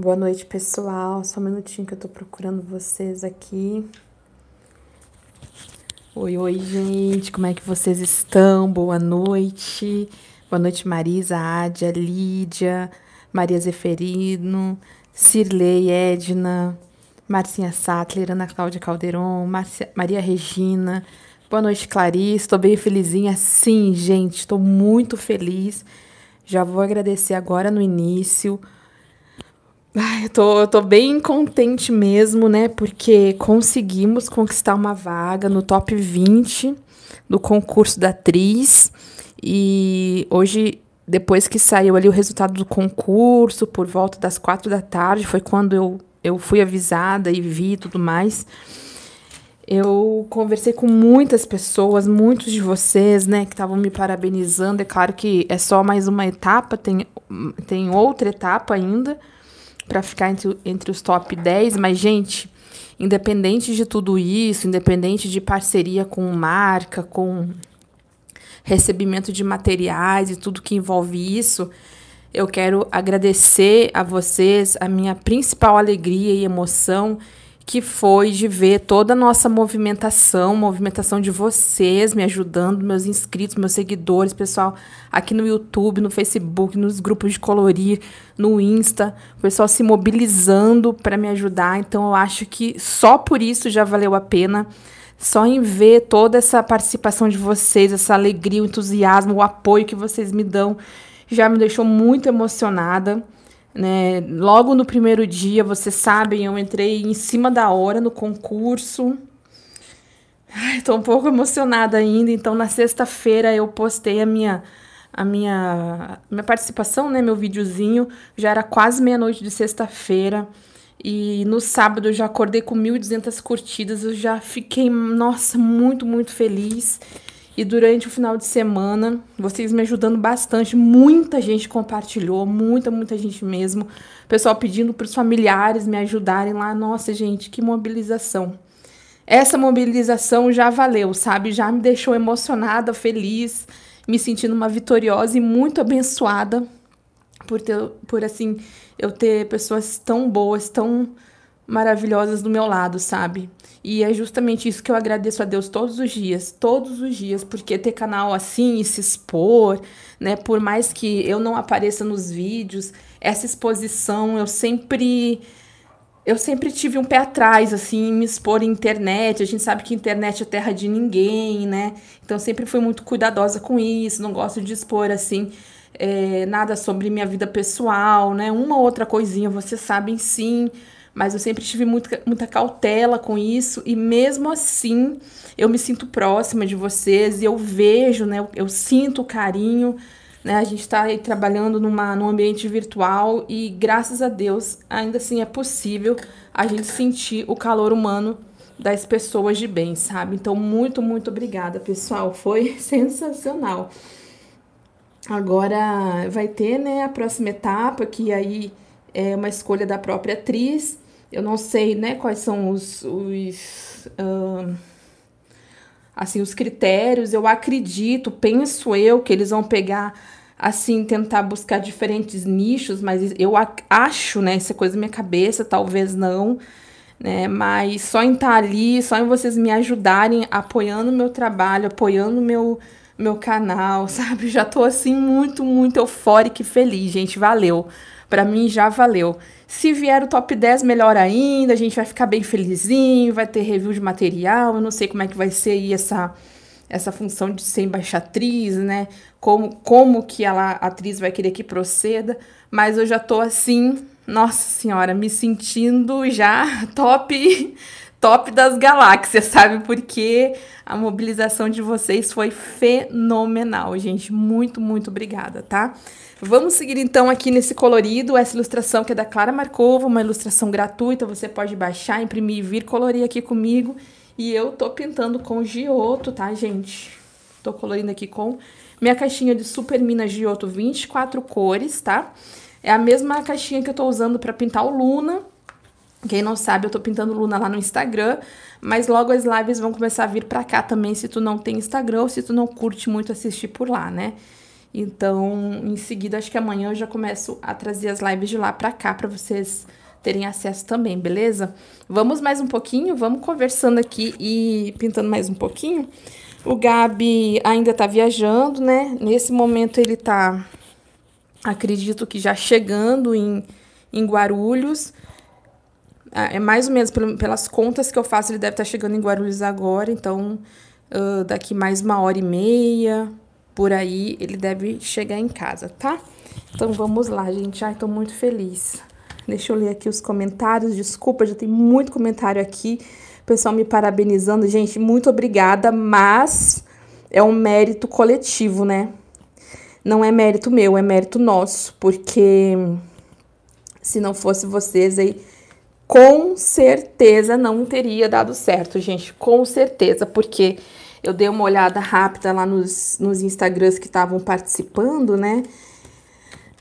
Boa noite, pessoal. Só um minutinho que eu tô procurando vocês aqui. Oi, oi, gente. Como é que vocês estão? Boa noite. Boa noite, Marisa, Ádia, Lídia, Maria Zeferino, Cirlei, Edna, Marcinha Sattler, Ana Cláudia Calderon, Marcia, Maria Regina. Boa noite, Clarice. Estou bem felizinha. Sim, gente, estou muito feliz. Já vou agradecer agora no início Ai, eu tô, eu tô bem contente mesmo, né? Porque conseguimos conquistar uma vaga no top 20 do concurso da atriz. E hoje, depois que saiu ali o resultado do concurso, por volta das quatro da tarde, foi quando eu, eu fui avisada e vi tudo mais. Eu conversei com muitas pessoas, muitos de vocês, né, que estavam me parabenizando. É claro que é só mais uma etapa, tem, tem outra etapa ainda para ficar entre, entre os top 10, mas, gente, independente de tudo isso, independente de parceria com marca, com recebimento de materiais e tudo que envolve isso, eu quero agradecer a vocês a minha principal alegria e emoção que foi de ver toda a nossa movimentação, movimentação de vocês me ajudando, meus inscritos, meus seguidores, pessoal aqui no YouTube, no Facebook, nos grupos de colorir, no Insta, o pessoal se mobilizando para me ajudar. Então eu acho que só por isso já valeu a pena. Só em ver toda essa participação de vocês, essa alegria, o entusiasmo, o apoio que vocês me dão, já me deixou muito emocionada. Né? Logo no primeiro dia, vocês sabem, eu entrei em cima da hora no concurso. Estou um pouco emocionada ainda. Então, na sexta-feira, eu postei a minha, a minha, minha participação, né? Meu videozinho. Já era quase meia-noite de sexta-feira. E no sábado eu já acordei com 1.200 curtidas. Eu já fiquei, nossa, muito, muito feliz. E durante o final de semana, vocês me ajudando bastante. Muita gente compartilhou, muita, muita gente mesmo. Pessoal pedindo para os familiares me ajudarem lá. Nossa, gente, que mobilização. Essa mobilização já valeu, sabe? Já me deixou emocionada, feliz, me sentindo uma vitoriosa e muito abençoada por ter, por assim, eu ter pessoas tão boas, tão maravilhosas do meu lado, sabe? E é justamente isso que eu agradeço a Deus todos os dias, todos os dias, porque ter canal assim e se expor, né, por mais que eu não apareça nos vídeos, essa exposição eu sempre eu sempre tive um pé atrás, assim, me expor em internet. A gente sabe que internet é terra de ninguém, né? Então, sempre fui muito cuidadosa com isso. Não gosto de expor, assim, é, nada sobre minha vida pessoal, né? Uma outra coisinha, vocês sabem sim mas eu sempre tive muita, muita cautela com isso e mesmo assim eu me sinto próxima de vocês e eu vejo, né, eu, eu sinto o carinho, né, a gente está trabalhando numa, num ambiente virtual e graças a Deus ainda assim é possível a gente sentir o calor humano das pessoas de bem, sabe? Então, muito, muito obrigada, pessoal. Foi sensacional. Agora vai ter, né, a próxima etapa, que aí é uma escolha da própria atriz. Eu não sei, né, quais são os, os uh, assim, os critérios. Eu acredito, penso eu, que eles vão pegar assim, tentar buscar diferentes nichos, mas eu acho, né, isso é coisa da minha cabeça, talvez não, né, mas só em estar ali, só em vocês me ajudarem, apoiando o meu trabalho, apoiando o meu, meu canal, sabe, já tô assim muito, muito eufórica e feliz, gente, valeu para mim já valeu. Se vier o top 10, melhor ainda, a gente vai ficar bem felizinho, vai ter review de material, eu não sei como é que vai ser aí essa, essa função de ser embaixatriz, né? Como, como que ela, a atriz vai querer que proceda, mas eu já tô assim, nossa senhora, me sentindo já top top das galáxias, sabe? Porque a mobilização de vocês foi fenomenal, gente. Muito, muito obrigada, tá? Vamos seguir então aqui nesse colorido, essa ilustração que é da Clara Markova, uma ilustração gratuita, você pode baixar, imprimir e vir colorir aqui comigo. E eu tô pintando com Giotto, tá, gente? Tô colorindo aqui com minha caixinha de Super Minas Giotto 24 cores, tá? É a mesma caixinha que eu tô usando para pintar o Luna. Quem não sabe, eu tô pintando Luna lá no Instagram, mas logo as lives vão começar a vir pra cá também, se tu não tem Instagram ou se tu não curte muito assistir por lá, né? Então, em seguida, acho que amanhã eu já começo a trazer as lives de lá para cá para vocês terem acesso também, beleza? Vamos mais um pouquinho, vamos conversando aqui e pintando mais um pouquinho. O Gabi ainda tá viajando, né? Nesse momento ele tá, acredito que já chegando em, em Guarulhos. Ah, é mais ou menos pelas contas que eu faço, ele deve estar tá chegando em Guarulhos agora, então uh, daqui mais uma hora e meia, por aí, ele deve chegar em casa, tá? Então vamos lá, gente. Ai, tô muito feliz. Deixa eu ler aqui os comentários. Desculpa, já tem muito comentário aqui. Pessoal me parabenizando. Gente, muito obrigada, mas é um mérito coletivo, né? Não é mérito meu, é mérito nosso, porque se não fosse vocês aí, com certeza não teria dado certo, gente. Com certeza, porque eu dei uma olhada rápida lá nos, nos Instagrams que estavam participando, né?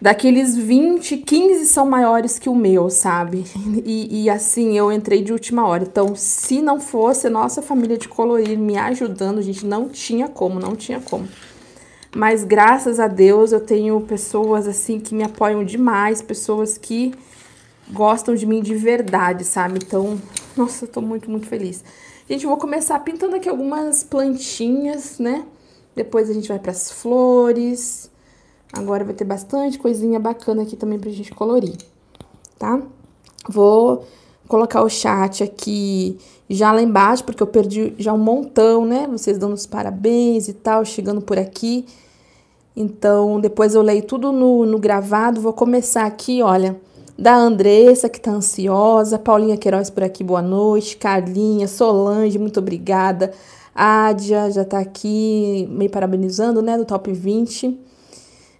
Daqueles 20, 15 são maiores que o meu, sabe? E, e, assim, eu entrei de última hora. Então, se não fosse a nossa família de colorir me ajudando, gente, não tinha como, não tinha como. Mas graças a Deus eu tenho pessoas assim que me apoiam demais, pessoas que gostam de mim de verdade, sabe? Então, nossa, eu tô muito, muito feliz. Gente, eu vou começar pintando aqui algumas plantinhas, né? Depois a gente vai para as flores. Agora vai ter bastante coisinha bacana aqui também pra gente colorir, tá? Vou colocar o chat aqui já lá embaixo, porque eu perdi já um montão, né? Vocês dando os parabéns e tal, chegando por aqui. Então, depois eu leio tudo no, no gravado. Vou começar aqui, olha, da Andressa, que tá ansiosa. Paulinha Queiroz por aqui, boa noite. Carlinha, Solange, muito obrigada. Ádia já tá aqui me parabenizando, né, do top 20.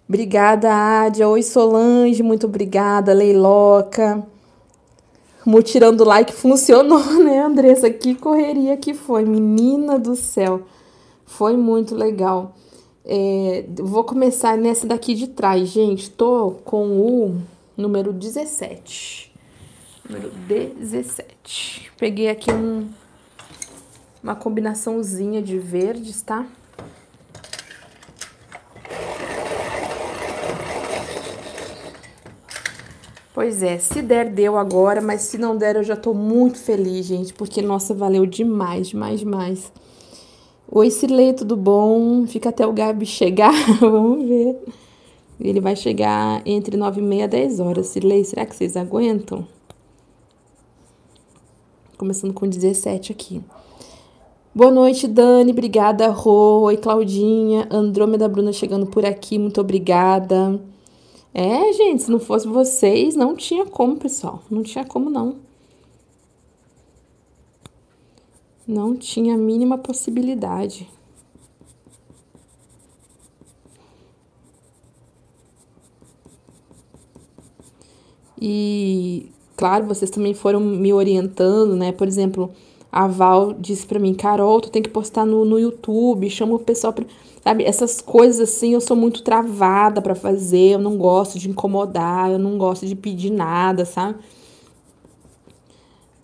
Obrigada, Ádia. Oi, Solange, muito obrigada. Leiloca. Mutirão do like funcionou, né, Andressa? Que correria que foi, menina do céu. Foi muito legal. É, vou começar nessa daqui de trás, gente. Tô com o número 17. Número 17. Peguei aqui um, uma combinaçãozinha de verdes, tá? Pois é, se der, deu agora, mas se não der, eu já tô muito feliz, gente, porque, nossa, valeu demais, demais, demais. Oi, Cirlei, tudo bom? Fica até o Gabi chegar, vamos ver. Ele vai chegar entre 9 e meia e 10 horas. Cirlei, será que vocês aguentam? Começando com 17 aqui. Boa noite, Dani. Obrigada, Rô. Oi, Claudinha. Andrômeda Bruna chegando por aqui. Muito obrigada. É, gente, se não fosse vocês, não tinha como, pessoal. Não tinha como, não. Não tinha a mínima possibilidade. E, claro, vocês também foram me orientando, né? Por exemplo, a Val disse para mim, Carol, tu tem que postar no, no YouTube, chama o pessoal pra Sabe, essas coisas assim, eu sou muito travada para fazer, eu não gosto de incomodar, eu não gosto de pedir nada, sabe?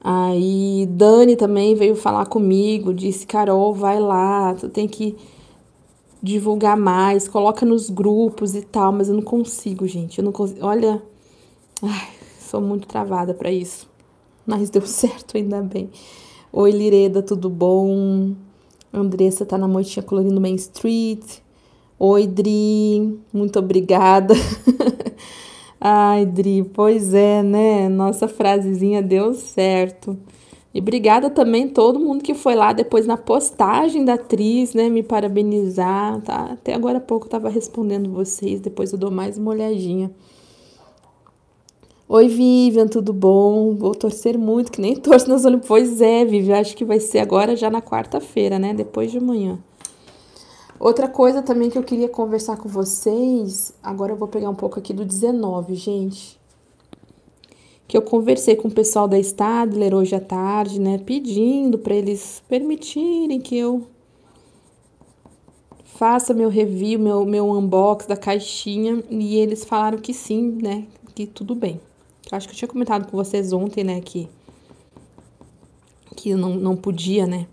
Aí Dani também veio falar comigo, disse: "Carol, vai lá, tu tem que divulgar mais, coloca nos grupos e tal", mas eu não consigo, gente. Eu não consigo. Olha, ai, sou muito travada para isso. Mas deu certo, ainda bem. Oi, Lireda, tudo bom? Andressa tá na moitinha colorindo Main Street. Oi, Dri, muito obrigada. Ai, Dri, pois é, né? Nossa frasezinha deu certo. E obrigada também todo mundo que foi lá depois na postagem da atriz, né? Me parabenizar, tá? Até agora há pouco eu tava respondendo vocês, depois eu dou mais uma olhadinha. Oi, Vivian, tudo bom? Vou torcer muito, que nem torço nas Olimpíadas. Pois é, Vivian, acho que vai ser agora já na quarta-feira, né? Depois de amanhã. Outra coisa também que eu queria conversar com vocês, agora eu vou pegar um pouco aqui do 19, gente. Que eu conversei com o pessoal da Stadler hoje à tarde, né? Pedindo para eles permitirem que eu faça meu review, meu, meu unbox da caixinha. E eles falaram que sim, né? Que tudo bem. Acho que eu tinha comentado com vocês ontem, né, que, que não, não podia, né?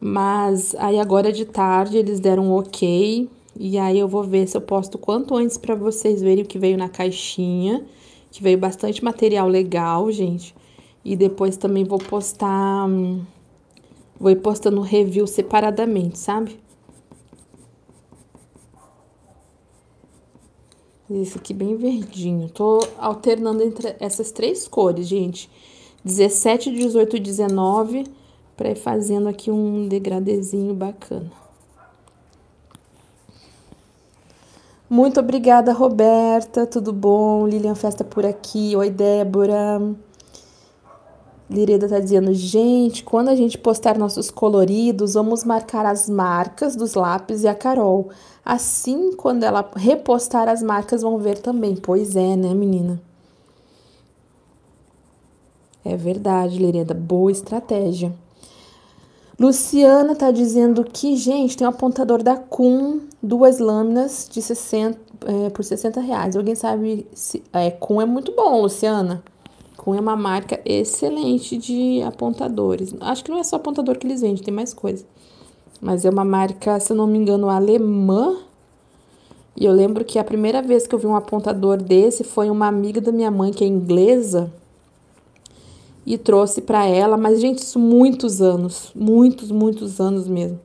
Mas aí agora de tarde eles deram um ok. E aí eu vou ver se eu posto quanto antes para vocês verem o que veio na caixinha, que veio bastante material legal, gente. E depois também vou postar hum, vou ir postando review separadamente, sabe? Esse aqui bem verdinho. Tô alternando entre essas três cores, gente. 17, 18 e 19, para ir fazendo aqui um degradezinho bacana. Muito obrigada, Roberta. Tudo bom? Lilian Festa por aqui. Oi, Débora. Lireda tá dizendo, gente, quando a gente postar nossos coloridos, vamos marcar as marcas dos lápis e a Carol. Assim, quando ela repostar as marcas, vão ver também. Pois é, né, menina? É verdade, Lireda. Boa estratégia. Luciana tá dizendo que, gente, tem um apontador da Kuhn, duas lâminas de 60, é, por 60 reais. Alguém sabe se. É, Kuhn é muito bom, Luciana. É uma marca excelente de apontadores. Acho que não é só apontador que eles vendem, tem mais coisa. Mas é uma marca, se eu não me engano, alemã. E eu lembro que a primeira vez que eu vi um apontador desse foi uma amiga da minha mãe, que é inglesa e trouxe para ela, mas gente, isso muitos anos, muitos, muitos anos mesmo.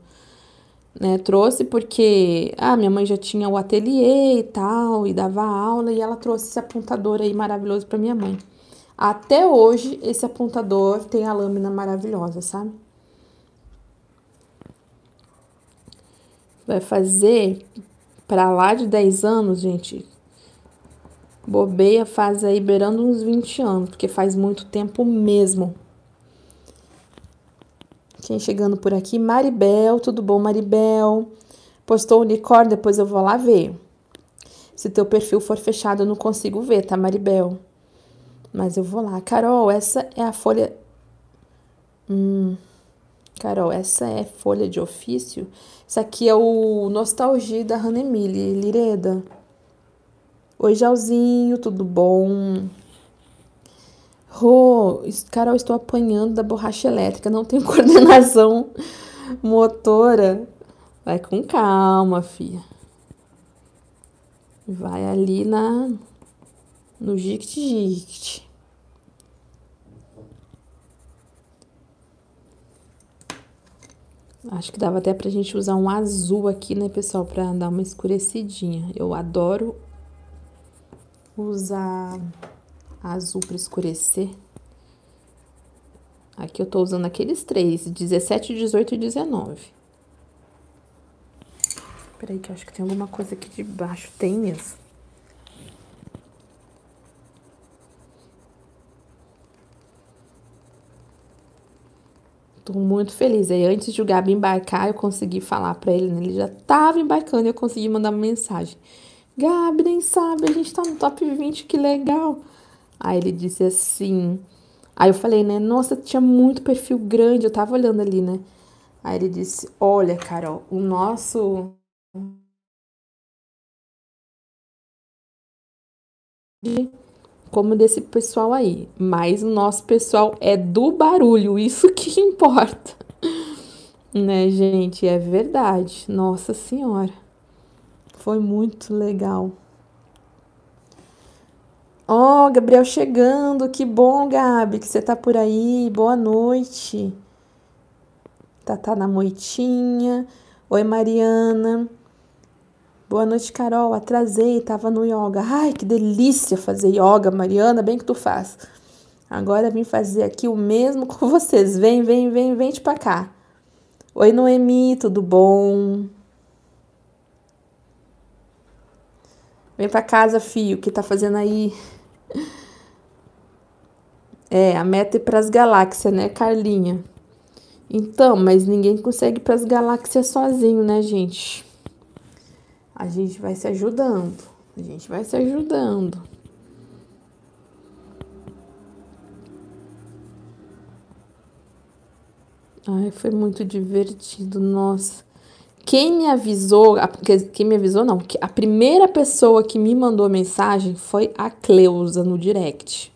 Né? Trouxe porque ah, minha mãe já tinha o ateliê e tal, e dava aula, e ela trouxe esse apontador aí maravilhoso para minha mãe. Até hoje, esse apontador tem a lâmina maravilhosa, sabe? Vai fazer para lá de 10 anos, gente, Bobeia faz aí beirando uns 20 anos, porque faz muito tempo mesmo. Quem chegando por aqui? Maribel, tudo bom, Maribel? Postou o unicórnio, depois eu vou lá ver. Se teu perfil for fechado, eu não consigo ver, tá, Maribel? Mas eu vou lá. Carol, essa é a folha. Hum. Carol, essa é folha de ofício? Isso aqui é o Nostalgia da Hanemili, Lireda. Oi, Jalzinho, tudo bom? Rô, Carol, estou apanhando da borracha elétrica, não tenho coordenação motora. Vai com calma, filha. Vai ali na no jict-jict. Acho que dava até pra gente usar um azul aqui, né, pessoal, pra dar uma escurecidinha. Eu adoro usar azul para escurecer. Aqui eu tô usando aqueles três, 17, 18 e 19. Peraí que eu acho que tem alguma coisa aqui de baixo. Tem mesmo. Tô muito feliz. Aí antes de o Gabi embarcar, eu consegui falar para ele, né? Ele já tava embarcando e eu consegui mandar uma mensagem. Gabi, nem sabe, a gente tá no top 20, que legal. Aí ele disse assim. Aí eu falei, né? Nossa, tinha muito perfil grande, eu tava olhando ali, né? Aí ele disse: Olha, Carol, o nosso. Como desse pessoal aí. Mas o nosso pessoal é do barulho, isso que importa. Né, gente? É verdade. Nossa Senhora. Foi muito legal. Ó, oh, Gabriel chegando, que bom, Gabi, que você tá por aí. Boa noite. Tá na moitinha. Oi, Mariana. Boa noite, Carol. Atrasei, tava no yoga. Ai, que delícia fazer yoga, Mariana, bem que tu faz. Agora vim fazer aqui o mesmo com vocês. Vem, vem, vem, vem de pra cá. Oi, Noemi, tudo bom? Vem pra casa, filho, que tá fazendo aí? É, a meta é pras galáxias, né, Carlinha? Então, mas ninguém consegue pras galáxias sozinho, né, gente? A gente vai se ajudando. A gente vai se ajudando. Ai, foi muito divertido, nossa. Quem me avisou, quem me avisou não, a primeira pessoa que me mandou mensagem foi a Cleusa no direct.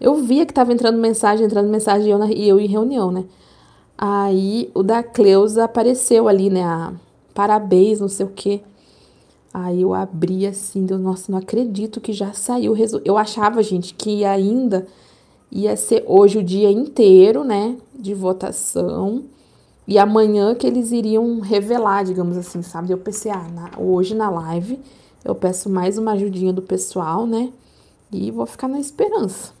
Eu via que tava entrando mensagem, entrando mensagem e eu, e eu em reunião, né? Aí o da Cleusa apareceu ali, né? A parabéns, não sei o quê. Aí eu abri assim, deu, nossa, não acredito que já saiu o resultado. Eu achava, gente, que ainda ia ser hoje o dia inteiro, né, de votação. E amanhã que eles iriam revelar, digamos assim, sabe? Eu pensei, ah, na, hoje na live eu peço mais uma ajudinha do pessoal, né? E vou ficar na esperança.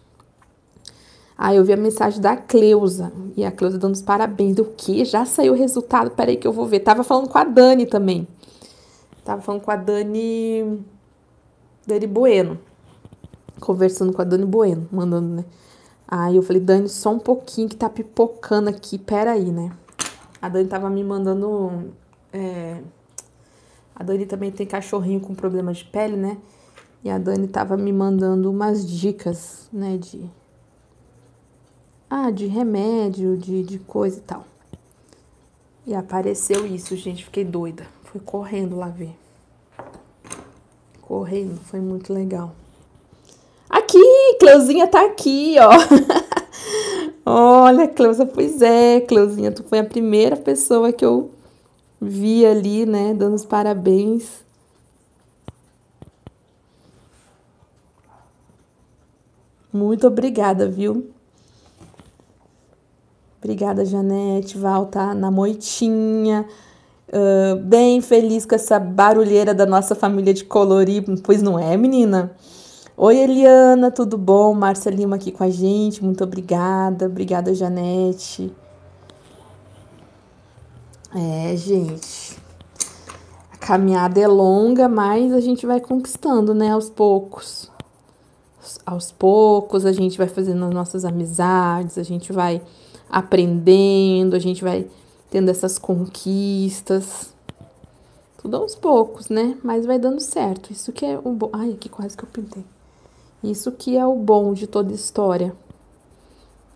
Aí eu vi a mensagem da Cleusa. E a Cleusa dando os parabéns. Do que? Já saiu o resultado? Peraí que eu vou ver. Tava falando com a Dani também. Tava falando com a Dani. Dani Bueno. Conversando com a Dani Bueno, mandando, né? Aí eu falei, Dani, só um pouquinho que tá pipocando aqui. Peraí, né? A Dani tava me mandando. É... A Dani também tem cachorrinho com problema de pele, né? E a Dani tava me mandando umas dicas, né? De ah, de remédio, de, de coisa e tal. E apareceu isso, gente. Fiquei doida. Fui correndo lá ver. Correndo, foi muito legal. Aqui, Cleuzinha tá aqui, ó. Olha, Cleusa, pois é, Cleuzinha, tu foi a primeira pessoa que eu vi ali, né, dando os parabéns. Muito obrigada, viu? Obrigada, Janete. Val tá na moitinha. Uh, bem feliz com essa barulheira da nossa família de colorir, pois não é, menina? Oi, Eliana, tudo bom? Márcia Lima aqui com a gente, muito obrigada. Obrigada, Janete. É, gente. A caminhada é longa, mas a gente vai conquistando, né, aos poucos. Aos poucos, a gente vai fazendo as nossas amizades, a gente vai aprendendo, a gente vai tendo essas conquistas. Tudo aos poucos, né? Mas vai dando certo. Isso que é o bom. Ai, aqui quase que eu pintei. Isso que é o bom de toda história.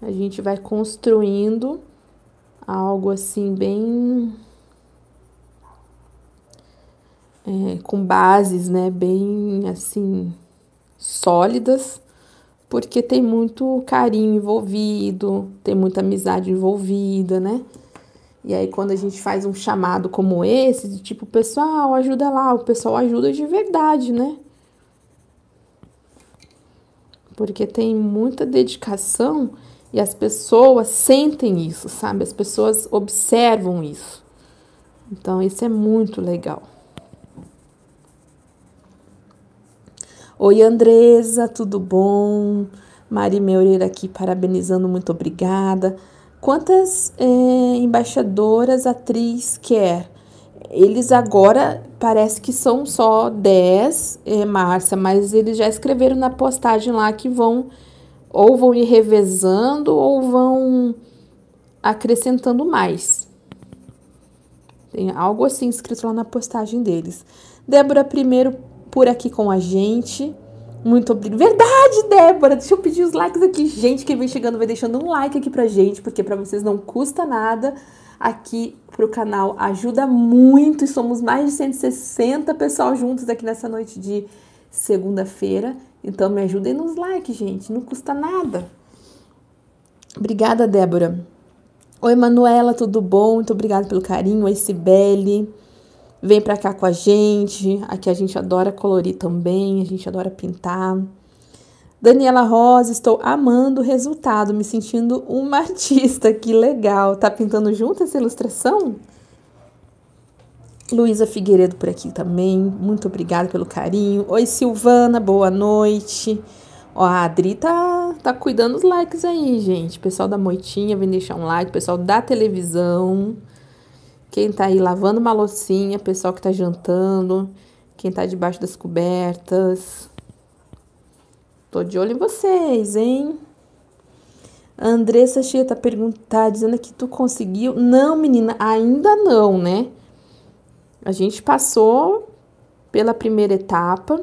A gente vai construindo algo assim bem é, com bases, né, bem assim sólidas porque tem muito carinho envolvido, tem muita amizade envolvida, né? E aí, quando a gente faz um chamado como esse, de tipo, pessoal, ajuda lá, o pessoal ajuda de verdade, né? Porque tem muita dedicação e as pessoas sentem isso, sabe? As pessoas observam isso. Então, isso é muito legal. Oi, Andresa, tudo bom? Mari Meureira aqui parabenizando, muito obrigada. Quantas é, embaixadoras atriz quer? Eles agora parece que são só 10, é, Márcia, mas eles já escreveram na postagem lá que vão ou vão ir revezando ou vão acrescentando mais. Tem algo assim escrito lá na postagem deles. Débora, primeiro por aqui com a gente. Muito obrigada. Verdade, Débora! Deixa eu pedir os likes aqui. Gente, quem vem chegando vai deixando um like aqui pra gente, porque para vocês não custa nada aqui pro canal. Ajuda muito e somos mais de 160 pessoal juntos aqui nessa noite de segunda-feira. Então me ajudem nos likes, gente. Não custa nada. Obrigada, Débora. Oi, Manuela, tudo bom? Muito obrigada pelo carinho. Oi, Cibele. Vem pra cá com a gente. Aqui a gente adora colorir também, a gente adora pintar. Daniela Rosa, estou amando o resultado, me sentindo uma artista. Que legal. Tá pintando junto essa ilustração? Luísa Figueiredo por aqui também. Muito obrigada pelo carinho. Oi, Silvana, boa noite. Ó, a Adri tá, tá cuidando dos likes aí, gente. Pessoal da Moitinha, vem deixar um like. Pessoal da televisão. Quem tá aí lavando uma loucinha, pessoal que tá jantando, quem tá debaixo das cobertas. Tô de olho em vocês, hein? Andressa Chia tá perguntando, dizendo que tu conseguiu. Não, menina, ainda não, né? A gente passou pela primeira etapa,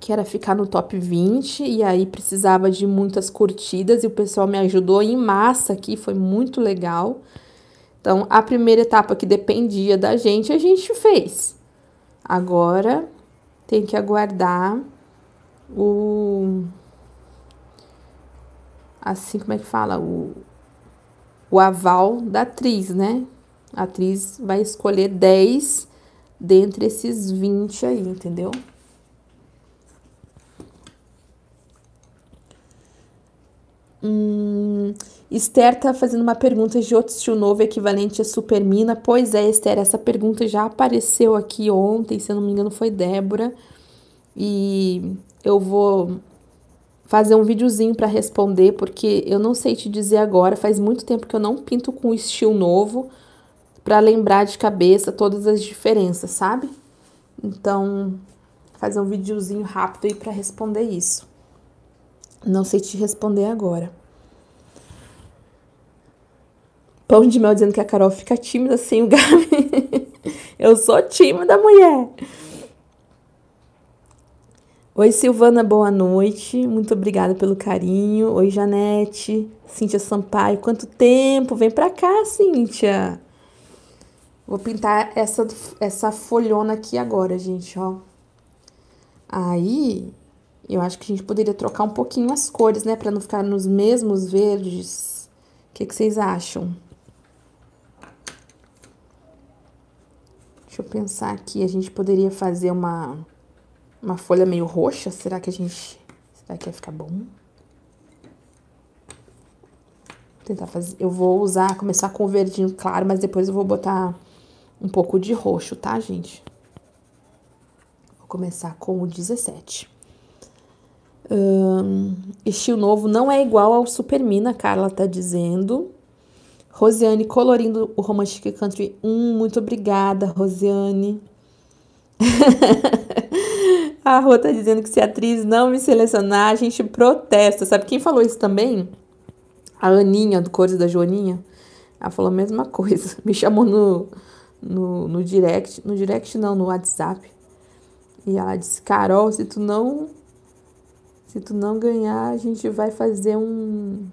que era ficar no top 20, e aí precisava de muitas curtidas, e o pessoal me ajudou em massa aqui, foi muito legal. Então, a primeira etapa que dependia da gente, a gente fez. Agora tem que aguardar o. Assim, como é que fala? O, o aval da atriz, né? A atriz vai escolher 10 dentre esses 20 aí, entendeu? Hum, Esther tá fazendo uma pergunta de outro estilo novo equivalente a Supermina. Pois é, Esther, essa pergunta já apareceu aqui ontem, se eu não me engano foi Débora. E eu vou fazer um videozinho para responder, porque eu não sei te dizer agora, faz muito tempo que eu não pinto com estilo novo para lembrar de cabeça todas as diferenças, sabe? Então, fazer um videozinho rápido aí para responder isso. Não sei te responder agora. Pão de mel dizendo que a Carol fica tímida sem o Gabi. Eu sou tímida, mulher. Oi, Silvana, boa noite. Muito obrigada pelo carinho. Oi, Janete. Cíntia Sampaio, quanto tempo? Vem pra cá, Cíntia. Vou pintar essa, essa folhona aqui agora, gente, ó. Aí, eu acho que a gente poderia trocar um pouquinho as cores, né? Pra não ficar nos mesmos verdes. O que, que vocês acham? Deixa eu pensar aqui. A gente poderia fazer uma, uma folha meio roxa. Será que a gente... Será que vai ficar bom? Vou tentar fazer... Eu vou usar... Começar com o verdinho claro, mas depois eu vou botar um pouco de roxo, tá, gente? Vou começar com o 17. Um, estilo novo não é igual ao Supermina, Carla tá dizendo. Rosiane colorindo o Romantic Country 1, muito obrigada, Rosiane. a Rô tá dizendo que se a atriz não me selecionar, a gente protesta. Sabe quem falou isso também? A Aninha, do Cores da Joaninha. Ela falou a mesma coisa. Me chamou no, no, no direct. No direct não, no WhatsApp. E ela disse, Carol, se tu não se tu não ganhar, a gente vai fazer um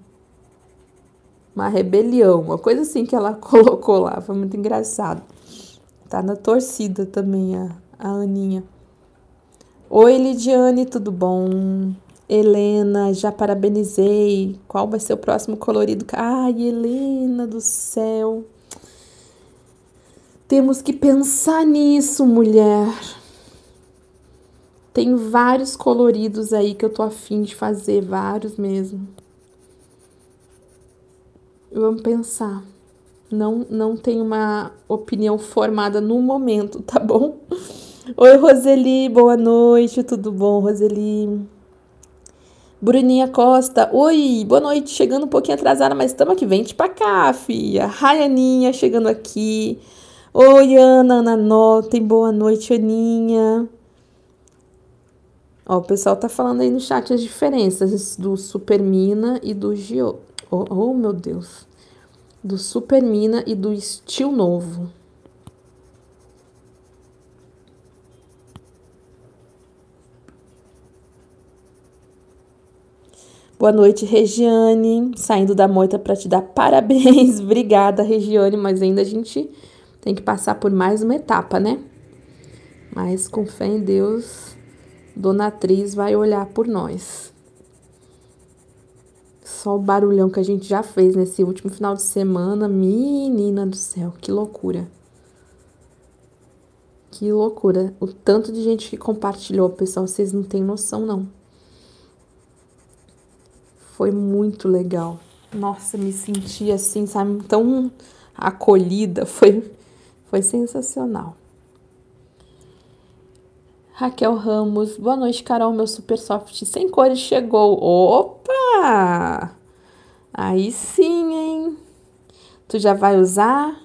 uma rebelião, uma coisa assim que ela colocou lá, foi muito engraçado. Tá na torcida também a, a Aninha. Oi, Lidiane, tudo bom? Helena, já parabenizei. Qual vai ser o próximo colorido? Ai, Helena do céu. Temos que pensar nisso, mulher. Tem vários coloridos aí que eu tô afim de fazer, vários mesmo. Vamos pensar. Não, não tenho uma opinião formada no momento, tá bom? Oi, Roseli, boa noite, tudo bom, Roseli? Bruninha Costa, oi, boa noite, chegando um pouquinho atrasada, mas estamos aqui, vem pra cá, filha. Raianinha chegando aqui. Oi, Ana, Ana Notem, boa noite, Aninha. Ó, o pessoal tá falando aí no chat as diferenças do Supermina e do Gio. Oh, oh, meu Deus. Do Supermina e do Estilo Novo. Boa noite, Regiane. Saindo da moita para te dar parabéns. Obrigada, Regiane, mas ainda a gente tem que passar por mais uma etapa, né? Mas com fé em Deus, Dona Atriz vai olhar por nós. Só o barulhão que a gente já fez nesse último final de semana, menina do céu, que loucura. Que loucura. O tanto de gente que compartilhou, pessoal, vocês não têm noção, não. Foi muito legal. Nossa, me senti assim, sabe, tão acolhida. Foi, foi sensacional. Raquel Ramos, boa noite, Carol. Meu super soft sem cores chegou. Opa! Aí sim, hein? Tu já vai usar?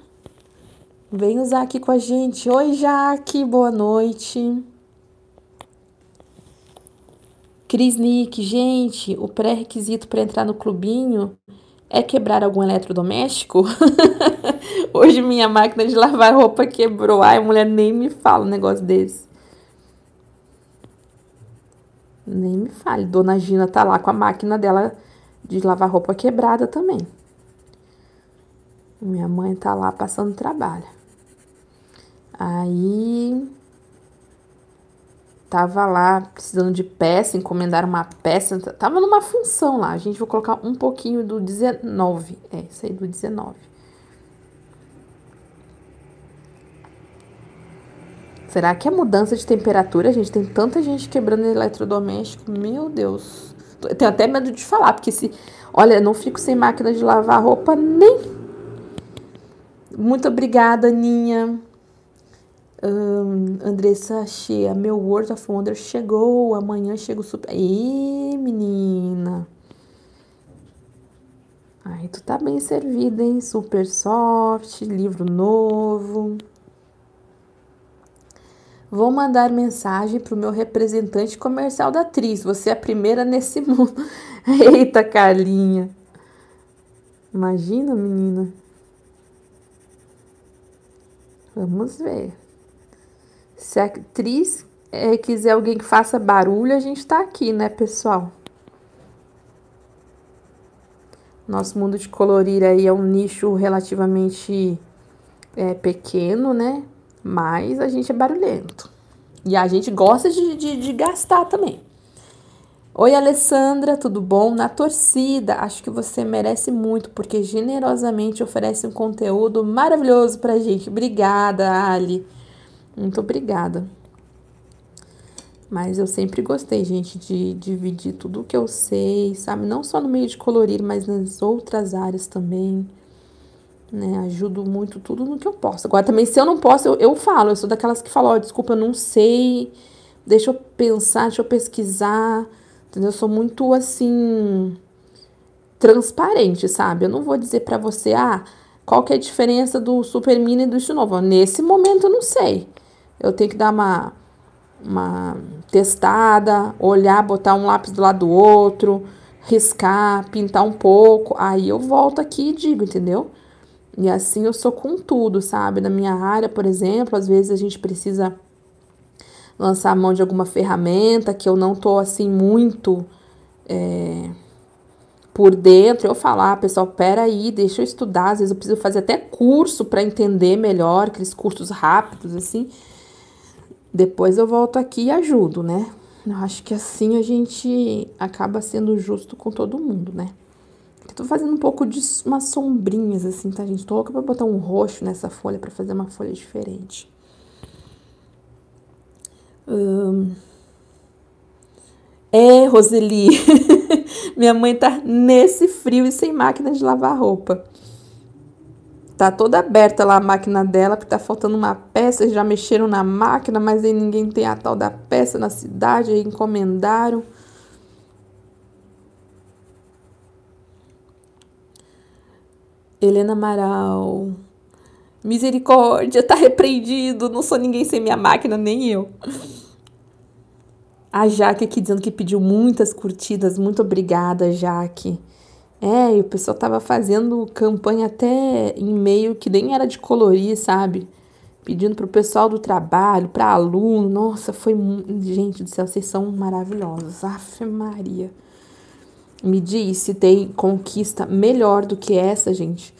Vem usar aqui com a gente. Oi, Jaque, boa noite. Cris Nick, gente, o pré-requisito para entrar no clubinho é quebrar algum eletrodoméstico? Hoje minha máquina de lavar roupa quebrou. Ai, mulher, nem me fala um negócio desse. Nem me fale. Dona Gina tá lá com a máquina dela de lavar roupa quebrada também. Minha mãe tá lá passando trabalho. Aí tava lá precisando de peça, encomendar uma peça, tava numa função lá. A gente vai colocar um pouquinho do 19. É, isso aí do 19. Será que é mudança de temperatura, gente? Tem tanta gente quebrando eletrodoméstico. Meu Deus. Eu tenho até medo de falar, porque se. Olha, não fico sem máquina de lavar roupa nem. Muito obrigada, Aninha. Um, Andressa Chia, meu World of Wonder chegou. Amanhã chega o super. Ih, menina. Ai, tu tá bem servida, hein? Super soft, livro novo. Vou mandar mensagem pro meu representante comercial da atriz. Você é a primeira nesse mundo. Eita, Carlinha. Imagina, menina. Vamos ver. Se a atriz é, quiser alguém que faça barulho, a gente tá aqui, né, pessoal? Nosso mundo de colorir aí é um nicho relativamente é, pequeno, né? Mas a gente é barulhento. E a gente gosta de, de, de gastar também. Oi, Alessandra, tudo bom? Na torcida, acho que você merece muito, porque generosamente oferece um conteúdo maravilhoso pra gente. Obrigada, Ali. Muito obrigada. Mas eu sempre gostei, gente, de dividir tudo o que eu sei, sabe? Não só no meio de colorir, mas nas outras áreas também. Né? Ajudo muito tudo no que eu posso. Agora, também, se eu não posso, eu, eu falo. Eu sou daquelas que falam, oh, desculpa, eu não sei. Deixa eu pensar, deixa eu pesquisar. Entendeu? Eu sou muito, assim, transparente, sabe? Eu não vou dizer para você, ah, qual que é a diferença do Super Mini e do Isso Novo. Nesse momento, eu não sei eu tenho que dar uma, uma testada, olhar, botar um lápis do lado do outro, riscar, pintar um pouco. Aí eu volto aqui e digo, entendeu? E assim eu sou com tudo, sabe? Na minha área, por exemplo, às vezes a gente precisa lançar a mão de alguma ferramenta que eu não tô assim muito é, por dentro. Eu falar, ah, pessoal, peraí, deixa eu estudar. Às vezes eu preciso fazer até curso para entender melhor, aqueles cursos rápidos, assim. Depois eu volto aqui e ajudo, né? Eu acho que assim a gente acaba sendo justo com todo mundo, né? Tô fazendo um pouco de umas sombrinhas, assim, tá, gente? Tô louca pra botar um roxo nessa folha pra fazer uma folha diferente. É, Roseli. Minha mãe tá nesse frio e sem máquina de lavar roupa. Tá toda aberta lá a máquina dela, porque tá faltando uma peça, já mexeram na máquina, mas aí ninguém tem a tal da peça na cidade, aí encomendaram. Helena Amaral. Misericórdia, tá repreendido. Não sou ninguém sem minha máquina, nem eu. A Jaque aqui dizendo que pediu muitas curtidas. Muito obrigada, Jaque. É, e o pessoal tava fazendo campanha até em meio que nem era de colorir, sabe? Pedindo pro pessoal do trabalho, para aluno. Nossa, foi. Gente do céu, vocês são maravilhosos. Afe Maria. Me diz se tem conquista melhor do que essa, gente.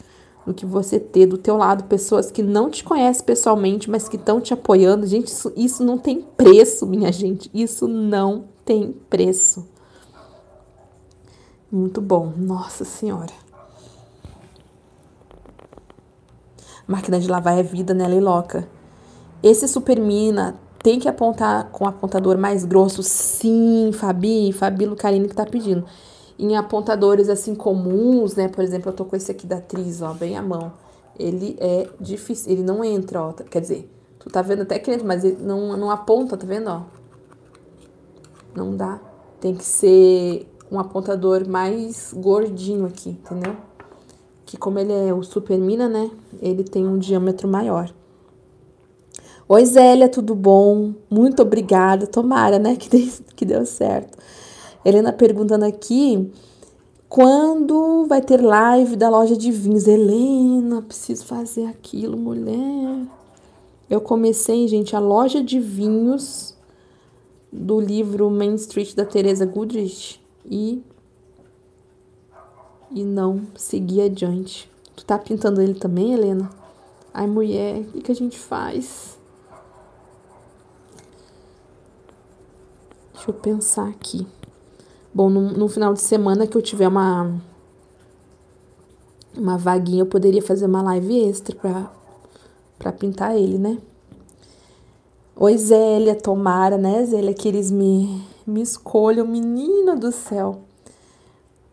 Do que você ter do teu lado pessoas que não te conhecem pessoalmente, mas que estão te apoiando. Gente, isso, isso não tem preço, minha gente. Isso não tem preço. Muito bom, nossa senhora. Máquina de lavar é vida, né, Leiloca? Esse Supermina tem que apontar com apontador mais grosso? Sim, Fabi, Fabi Lucarini que tá pedindo. Em apontadores assim comuns, né? Por exemplo, eu tô com esse aqui da Tris, ó, bem à mão. Ele é difícil, ele não entra, ó. Quer dizer, tu tá vendo até que entra, mas ele não, não aponta, tá vendo, ó? Não dá. Tem que ser um apontador mais gordinho aqui, entendeu? Que como ele é o Supermina, né? Ele tem um diâmetro maior. Oi, Zélia, tudo bom? Muito obrigada. Tomara, né? Que, que deu certo. Helena perguntando aqui quando vai ter live da loja de vinhos. Helena, preciso fazer aquilo, mulher. Eu comecei, gente, a loja de vinhos do livro Main Street da Teresa Goodrich e e não seguir adiante. Tu tá pintando ele também, Helena? Ai, mulher, o que a gente faz? Deixa eu pensar aqui. Bom, no, no final de semana que eu tiver uma uma vaguinha, eu poderia fazer uma live extra pra, pra pintar ele, né? Oi, Zélia, tomara, né, Zélia, que eles me, me escolham, menina do céu.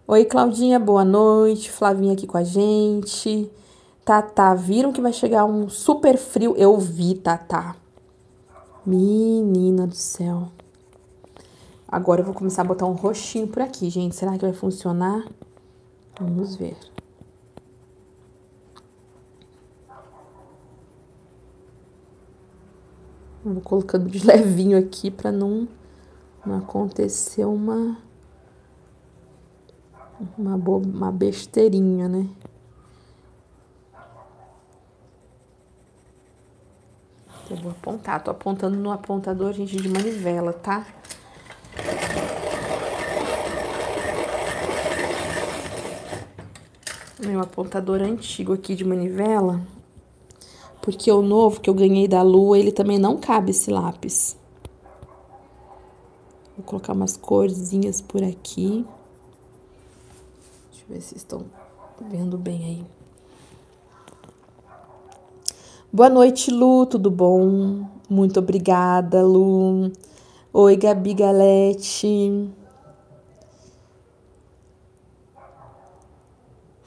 Oi, Claudinha, boa noite. Flavinha aqui com a gente. Tatá, viram que vai chegar um super frio? Eu vi, Tatá. Menina do céu. Agora eu vou começar a botar um roxinho por aqui, gente. Será que vai funcionar? Vamos ver. Vou colocando de levinho aqui para não, não acontecer uma uma, bo uma besteirinha, né? Eu vou apontar, tô apontando no apontador, gente, de manivela, tá? Meu apontador antigo aqui de manivela, porque o novo que eu ganhei da Lua, ele também não cabe esse lápis. Vou colocar umas corzinhas por aqui. Deixa eu ver se estão vendo bem aí. Boa noite, Lu, tudo bom? Muito obrigada, Lu. Oi, Gabi Galete.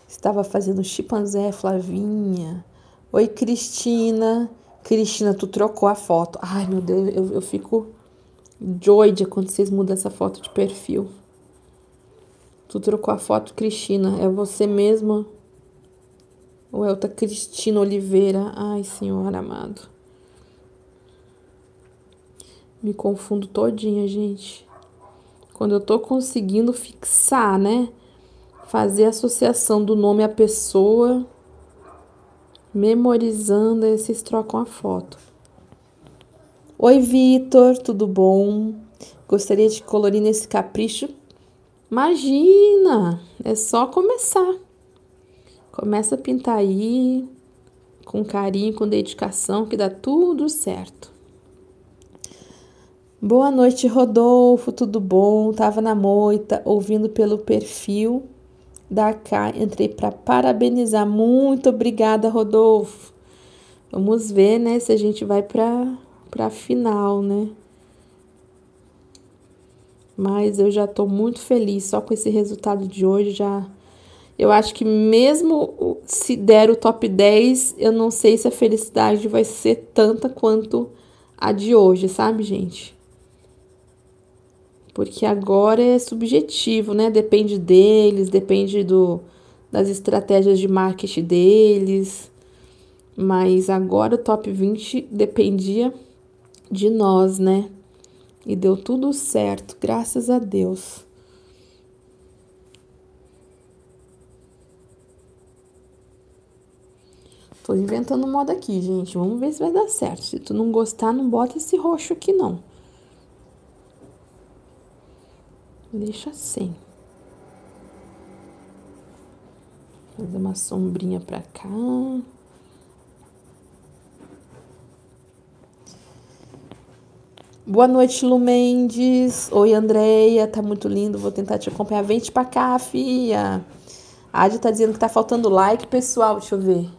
Estava fazendo chimpanzé, Flavinha. Oi, Cristina. Cristina, tu trocou a foto. Ai, meu Deus, eu, eu fico doida quando vocês mudam essa foto de perfil. Tu trocou a foto, Cristina. É você mesma? Ou é outra Cristina Oliveira? Ai, Senhor amado. Me confundo todinha, gente. Quando eu tô conseguindo fixar, né? Fazer associação do nome à pessoa memorizando, aí vocês trocam a foto. Oi, Vitor, tudo bom? Gostaria de colorir nesse capricho? Imagina! É só começar. Começa a pintar aí, com carinho, com dedicação, que dá tudo certo. Boa noite, Rodolfo, tudo bom? Tava na moita, ouvindo pelo perfil da cá, entrei para parabenizar. Muito obrigada, Rodolfo. Vamos ver, né, se a gente vai para para final, né? Mas eu já tô muito feliz só com esse resultado de hoje já eu acho que mesmo se der o top 10, eu não sei se a felicidade vai ser tanta quanto a de hoje, sabe, gente? Porque agora é subjetivo, né? Depende deles, depende do, das estratégias de marketing deles. Mas agora o top 20 dependia de nós, né? E deu tudo certo, graças a Deus. Tô inventando moda aqui, gente. Vamos ver se vai dar certo. Se tu não gostar, não bota esse roxo aqui, não. Deixa assim. Fazer uma sombrinha pra cá. Boa noite, Lu Mendes. Oi, Andréia. Tá muito lindo. Vou tentar te acompanhar. Vem pra cá, fia. A Adi tá dizendo que tá faltando like, pessoal. Deixa eu ver.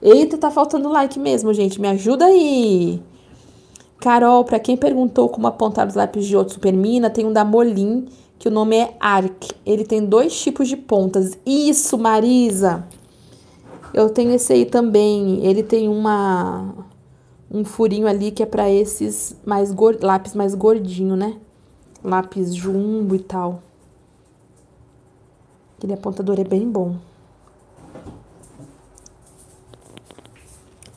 Eita, tá faltando like mesmo, gente. Me ajuda aí. Carol, para quem perguntou como apontar os lápis de outro Supermina, tem um da Molin, que o nome é Arc. Ele tem dois tipos de pontas. Isso, Marisa! Eu tenho esse aí também. Ele tem uma um furinho ali que é para esses mais lápis mais gordinho, né? Lápis jumbo e tal. Aquele apontador é bem bom.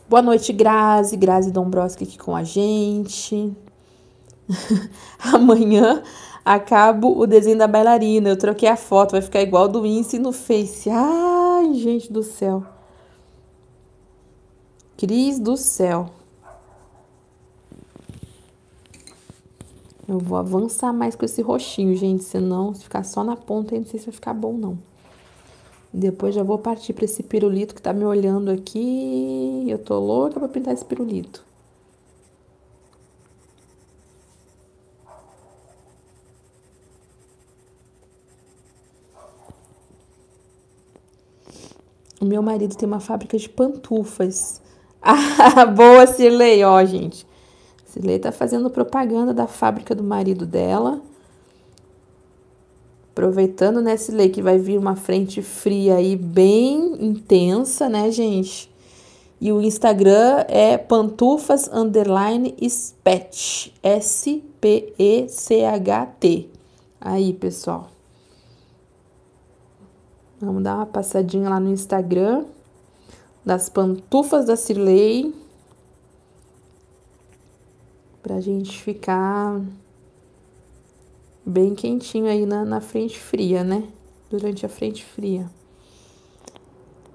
Boa noite, Grazi. Grazi Dombrowski aqui com a gente. Amanhã acabo o desenho da bailarina. Eu troquei a foto, vai ficar igual do Insta no Face. Ai, gente do céu. Cris do céu. Eu vou avançar mais com esse roxinho, gente. Senão, se ficar só na ponta, aí não sei se vai ficar bom, não. Depois já vou partir para esse pirulito que tá me olhando aqui. Eu tô louca para pintar esse pirulito. O meu marido tem uma fábrica de pantufas. Ah, boa, Cirlei, ó, gente. Cirlei tá fazendo propaganda da fábrica do marido dela. Aproveitando, né, Cirlei, que vai vir uma frente fria aí bem intensa, né, gente? E o Instagram é pantufas underline spet. S-P-E-C-H-T. Aí, pessoal. Vamos dar uma passadinha lá no Instagram das pantufas da Cirlei. Pra gente ficar bem quentinho aí na, na frente fria, né? Durante a frente fria.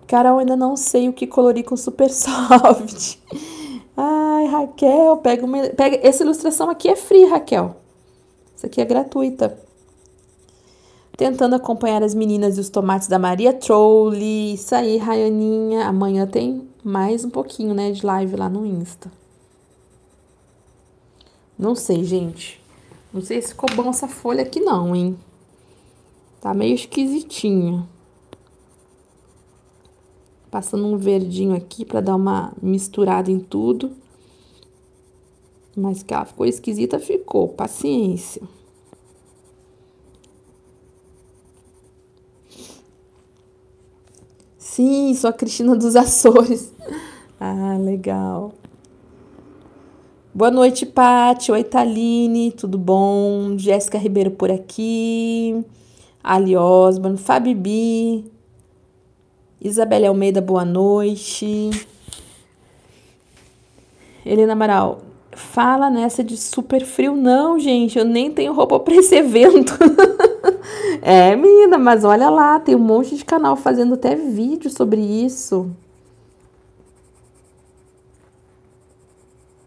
Carol, ainda não sei o que colorir com Super Soft. Ai, Raquel, pega uma. Pega, essa ilustração aqui é free, Raquel. Essa aqui é gratuita. Tentando acompanhar as meninas e os tomates da Maria Trolley. Isso aí, Rayaninha. Amanhã tem mais um pouquinho, né, de live lá no Insta. Não sei, gente. Não sei se ficou bom essa folha aqui não, hein? Tá meio esquisitinho. Passando um verdinho aqui para dar uma misturada em tudo. Mas que ela ficou esquisita, ficou. Paciência. Sim, sou a Cristina dos Açores. Ah, legal. Boa noite, Paty. Oi, Taline. Tudo bom? Jéssica Ribeiro por aqui. Ali Osborne. Fabibi. Isabelle Almeida, boa noite. Helena Amaral. Fala nessa de super frio. Não, gente, eu nem tenho roupa para esse evento. é, menina, mas olha lá, tem um monte de canal fazendo até vídeo sobre isso.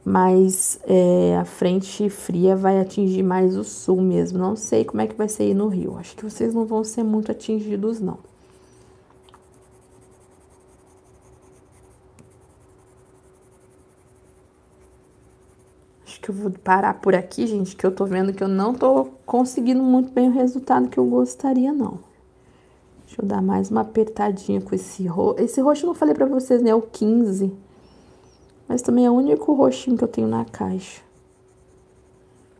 Mas é, a frente fria vai atingir mais o sul mesmo. Não sei como é que vai ser aí no Rio. Acho que vocês não vão ser muito atingidos, não. Acho que eu vou parar por aqui, gente, que eu tô vendo que eu não tô conseguindo muito bem o resultado que eu gostaria, não. Deixa eu dar mais uma apertadinha com esse roxo. Esse roxo eu não falei pra vocês, né? O 15. Mas também é o único roxinho que eu tenho na caixa.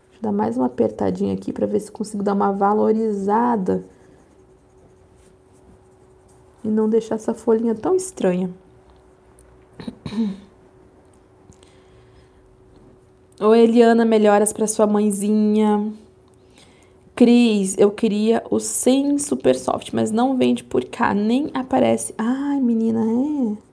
Deixa eu dar mais uma apertadinha aqui para ver se consigo dar uma valorizada. E não deixar essa folhinha tão estranha. Oi, Eliana, melhoras para sua mãezinha. Cris, eu queria o 100 Super Soft, mas não vende por cá, nem aparece. Ai, menina, é.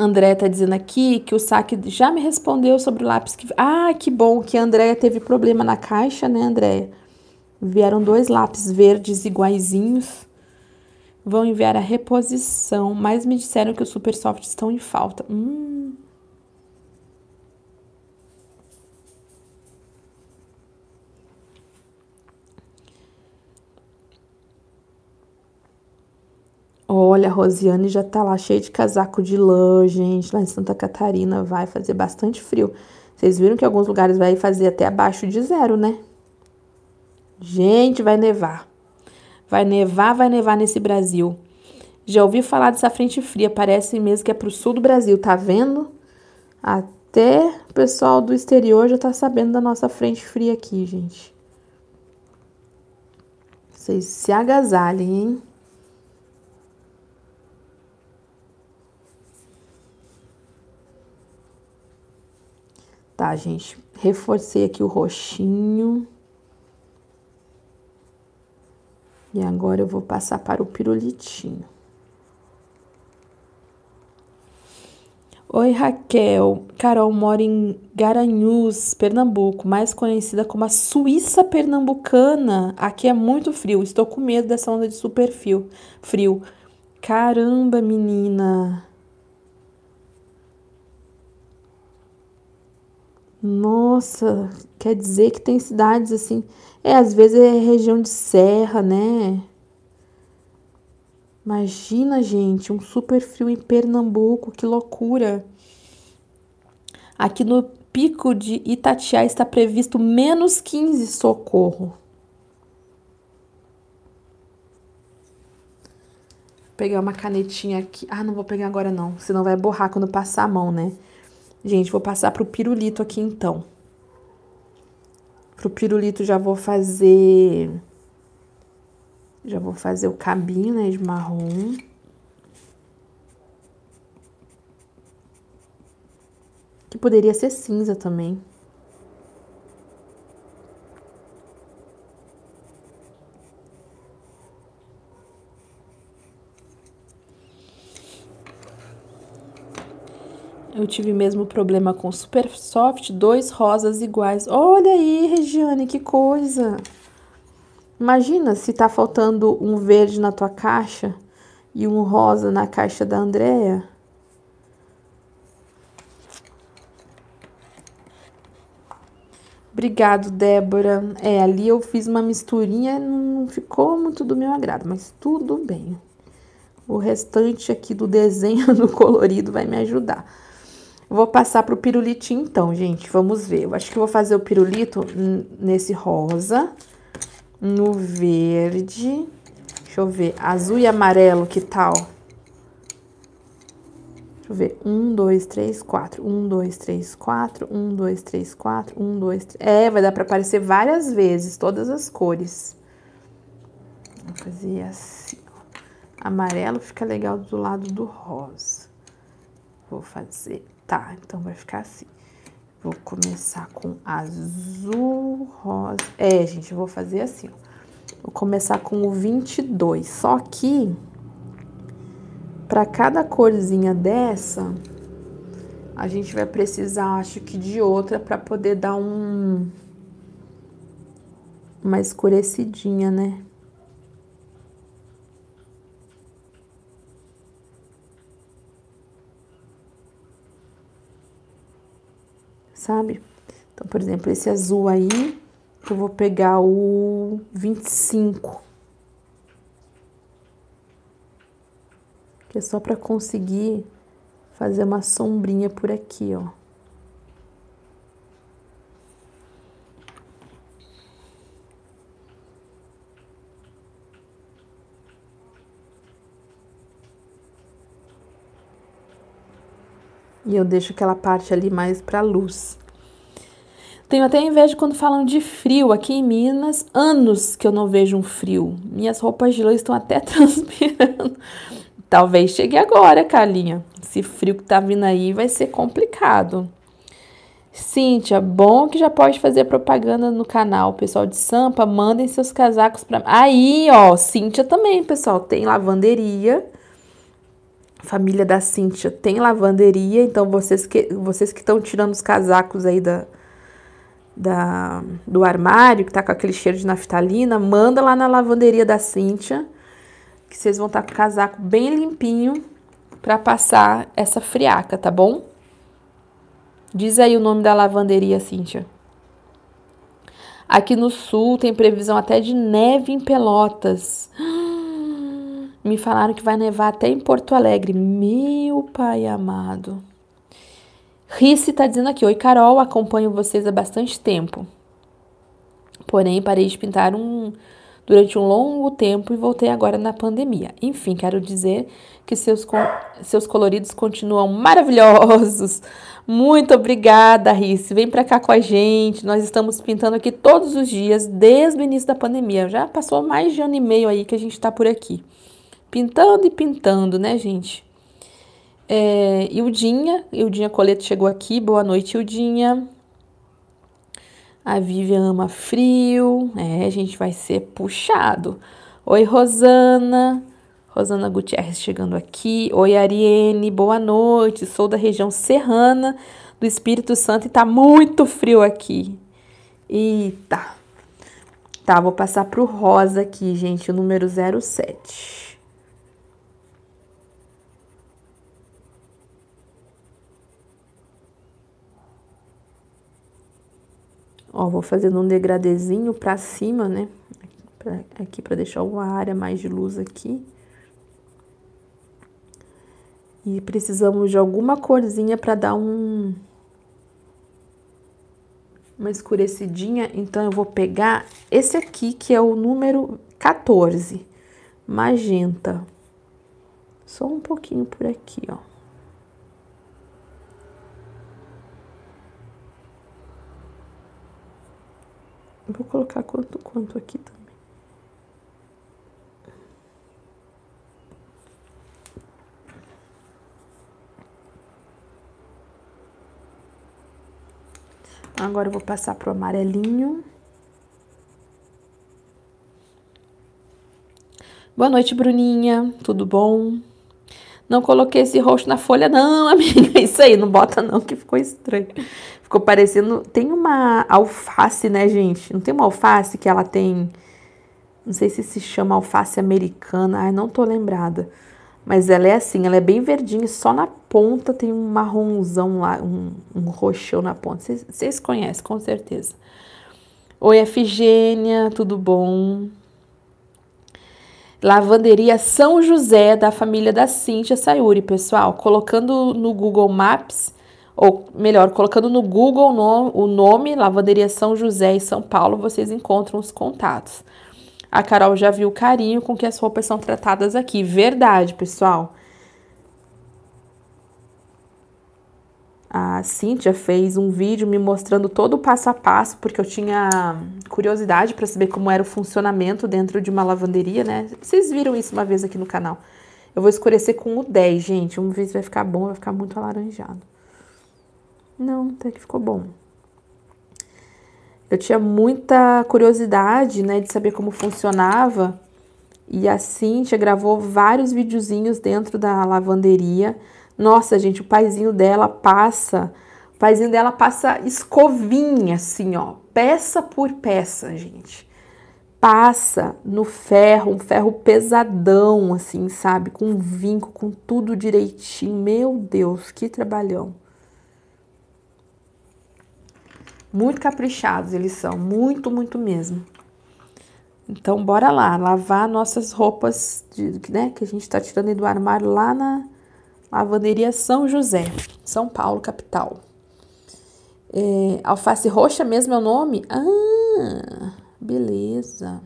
André tá dizendo aqui que o saque já me respondeu sobre o lápis que. Ah, que bom que a Andréia teve problema na caixa, né, Andréia? Vieram dois lápis verdes iguaizinhos. Vão enviar a reposição, mas me disseram que os super soft estão em falta. Hum. Olha, a Rosiane já tá lá cheia de casaco de lã, gente. Lá em Santa Catarina vai fazer bastante frio. Vocês viram que alguns lugares vai fazer até abaixo de zero, né? Gente, vai nevar. Vai nevar, vai nevar nesse Brasil. Já ouvi falar dessa frente fria, parece mesmo que é pro sul do Brasil, tá vendo? Até o pessoal do exterior já tá sabendo da nossa frente fria aqui, gente. Vocês se agasalhem, hein? Tá, gente? Reforcei aqui o roxinho. E agora eu vou passar para o pirulitinho. Oi, Raquel. Carol mora em Garanhuns, Pernambuco, mais conhecida como a Suíça Pernambucana. Aqui é muito frio. Estou com medo dessa onda de super frio. Caramba, menina. Nossa, quer dizer que tem cidades assim. É, às vezes é região de serra, né? Imagina, gente, um super frio em Pernambuco, que loucura. Aqui no pico de Itatiaia está previsto menos 15, socorro. pegar uma canetinha aqui. Ah, não vou pegar agora não, senão vai borrar quando passar a mão, né? Gente, vou passar pro pirulito aqui então. Pro pirulito já vou fazer... Já vou fazer o cabinho, né, de marrom. Que poderia ser cinza também. Eu tive mesmo problema com Super Soft, dois rosas iguais. Olha aí, Regiane, que coisa! Imagina se tá faltando um verde na tua caixa e um rosa na caixa da Andrea. Obrigado, Débora. É, ali eu fiz uma misturinha, não ficou muito do meu agrado, mas tudo bem. O restante aqui do desenho no colorido vai me ajudar. Vou passar pro pirulitinho então, gente. Vamos ver. Eu acho que vou fazer o pirulito nesse rosa, no verde. Deixa eu ver. Azul e amarelo, que tal? Deixa eu ver. Um, dois, três, quatro. Um, dois, três, quatro. Um, dois, três, quatro. Um, dois, três. É, vai dar pra aparecer várias vezes, todas as cores. Vou fazer assim, ó. Amarelo fica legal do lado do rosa. Vou fazer Tá, então vai ficar assim. Vou começar com azul, rosa. É, gente, eu vou fazer assim, ó. Vou começar com o 22. Só que, para cada corzinha dessa, a gente vai precisar, acho que, de outra para poder dar um... Uma escurecidinha, né? Sabe? Então, por exemplo, esse azul aí, eu vou pegar o 25. Que é só para conseguir fazer uma sombrinha por aqui, ó. E eu deixo aquela parte ali mais para luz. Tenho até inveja quando falam de frio aqui em Minas. Anos que eu não vejo um frio. Minhas roupas de lã estão até transpirando. Talvez chegue agora, Carlinha. Esse frio que tá vindo aí vai ser complicado. Cíntia, bom que já pode fazer propaganda no canal. Pessoal de Sampa, mandem seus casacos para. Aí, ó, Cíntia também, pessoal. Tem lavanderia família da Cíntia tem lavanderia, então vocês que vocês que estão tirando os casacos aí da, da do armário, que tá com aquele cheiro de naftalina, manda lá na lavanderia da Cíntia, que vocês vão estar tá com o casaco bem limpinho para passar essa friaca, tá bom? Diz aí o nome da lavanderia, Cíntia. Aqui no sul tem previsão até de neve em Pelotas. Me falaram que vai nevar até em Porto Alegre. Meu pai amado. Rice tá dizendo aqui: Oi, Carol, acompanho vocês há bastante tempo. Porém, parei de pintar um, durante um longo tempo e voltei agora na pandemia. Enfim, quero dizer que seus, seus coloridos continuam maravilhosos. Muito obrigada, Rice. Vem para cá com a gente. Nós estamos pintando aqui todos os dias desde o início da pandemia. Já passou mais de ano e meio aí que a gente está por aqui. Pintando e pintando, né, gente? É, Ildinha, Ildinha Coleta chegou aqui. Boa noite, Ildinha. A Vivian ama frio. É, a gente vai ser puxado. Oi, Rosana. Rosana Gutierrez chegando aqui. Oi, Ariene. Boa noite. Sou da região serrana do Espírito Santo e tá muito frio aqui. Eita. Tá, vou passar pro rosa aqui, gente, o número 07. Ó, vou fazendo um degradezinho pra cima, né? Pra, aqui pra deixar uma área mais de luz aqui. E precisamos de alguma corzinha pra dar um... Uma escurecidinha. Então, eu vou pegar esse aqui, que é o número 14. Magenta. Só um pouquinho por aqui, ó. Vou colocar quanto, quanto aqui também. Agora eu vou passar pro amarelinho. Boa noite, Bruninha. Tudo bom? Não coloquei esse roxo na folha, não, amiga. Isso aí, não bota não, que ficou estranho. Ficou parecendo. Tem uma alface, né, gente? Não tem uma alface que ela tem. Não sei se se chama alface americana. Ai, não tô lembrada. Mas ela é assim, ela é bem verdinha, só na ponta tem um marronzão lá, um, um roxão na ponta. Vocês conhecem, com certeza. Oi, Efigênia, tudo bom? Lavanderia São José, da família da Cíntia Sayuri, pessoal. Colocando no Google Maps, ou melhor, colocando no Google o nome Lavanderia São José em São Paulo, vocês encontram os contatos. A Carol já viu o carinho com que as roupas são tratadas aqui. Verdade, pessoal. A Cíntia fez um vídeo me mostrando todo o passo a passo, porque eu tinha curiosidade para saber como era o funcionamento dentro de uma lavanderia, né? Vocês viram isso uma vez aqui no canal. Eu vou escurecer com o 10, gente. Vamos ver se vai ficar bom, vai ficar muito alaranjado. Não, até que ficou bom. Eu tinha muita curiosidade, né, de saber como funcionava. E a Cintia gravou vários videozinhos dentro da lavanderia. Nossa, gente, o paizinho dela passa, o paizinho dela passa escovinha assim, ó, peça por peça, gente. Passa no ferro, um ferro pesadão, assim, sabe? Com vinco, com tudo direitinho. Meu Deus, que trabalhão. Muito caprichados eles são, muito, muito mesmo. Então, bora lá, lavar nossas roupas de, né, que a gente tá tirando do armário lá na lavanderia São José, São Paulo, capital. É, alface roxa mesmo é o nome? Ah, beleza.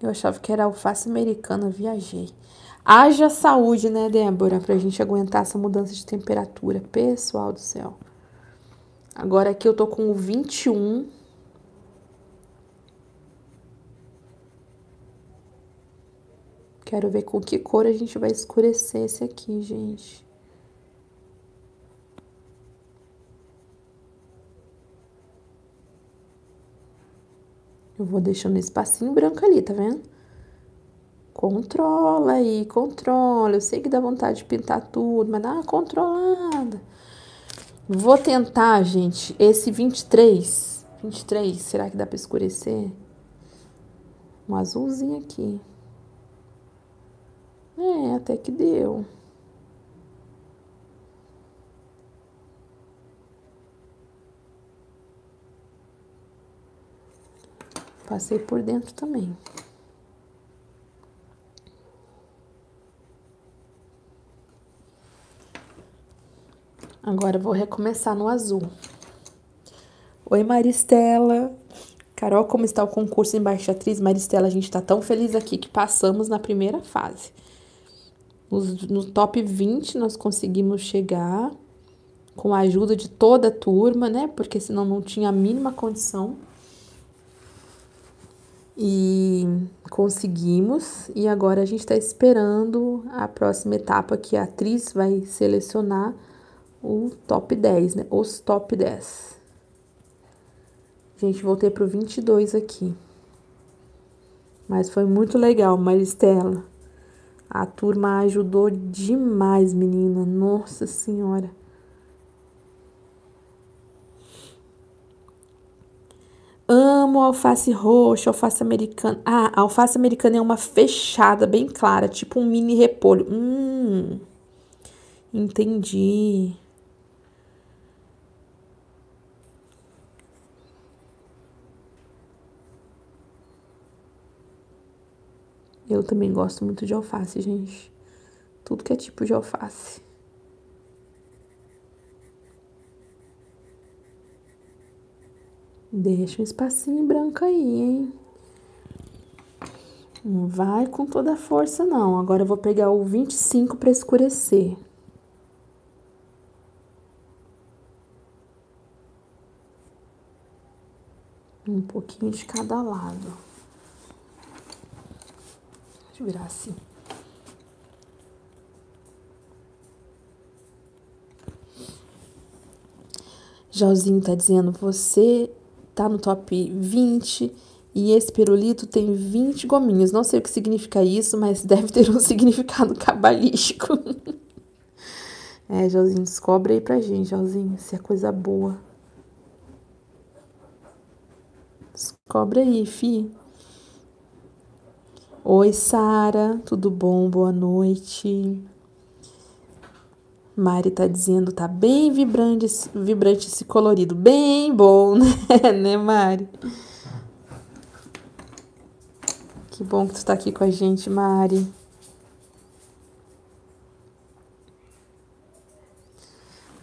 Eu achava que era alface americana, viajei. Haja saúde, né, Débora, pra gente aguentar essa mudança de temperatura. Pessoal do céu. Agora aqui eu tô com o 21. Quero ver com que cor a gente vai escurecer esse aqui, gente. Eu vou deixando esse espacinho branco ali, tá vendo? Controla aí, controla. Eu sei que dá vontade de pintar tudo, mas dá uma controlada. Vou tentar, gente, esse 23. 23, será que dá para escurecer? Um azulzinho aqui. É, até que deu. Passei por dentro também. Agora vou recomeçar no azul. Oi, Maristela. Carol, como está o concurso embaixatriz? Maristela, a gente está tão feliz aqui que passamos na primeira fase. No top 20 nós conseguimos chegar com a ajuda de toda a turma, né? Porque senão não tinha a mínima condição. E conseguimos, e agora a gente está esperando a próxima etapa que a atriz vai selecionar o top 10, né? Os top 10. Gente, voltei pro 22 aqui. Mas foi muito legal, Maristela. A turma ajudou demais, menina. Nossa Senhora. Amo alface roxa, alface americana. Ah, a alface americana é uma fechada bem clara, tipo um mini repolho. Hum, entendi. Eu também gosto muito de alface, gente. Tudo que é tipo de alface. Deixa um espacinho branco aí, hein? Não vai com toda a força, não. Agora eu vou pegar o 25 para escurecer. Um pouquinho de cada lado. Deixa eu assim. Tá dizendo, você tá no top 20 e esse pirulito tem 20 gominhos. Não sei o que significa isso, mas deve ter um significado cabalístico. é, Joãozinho, descobre aí pra gente, Joãozinho, se é coisa boa. Descobre aí, fi. Oi, Sara, tudo bom? Boa noite. Mari tá dizendo, tá bem vibrante, vibrante esse colorido. Bem bom, né, né Mari? Que bom que tu tá aqui com a gente, Mari.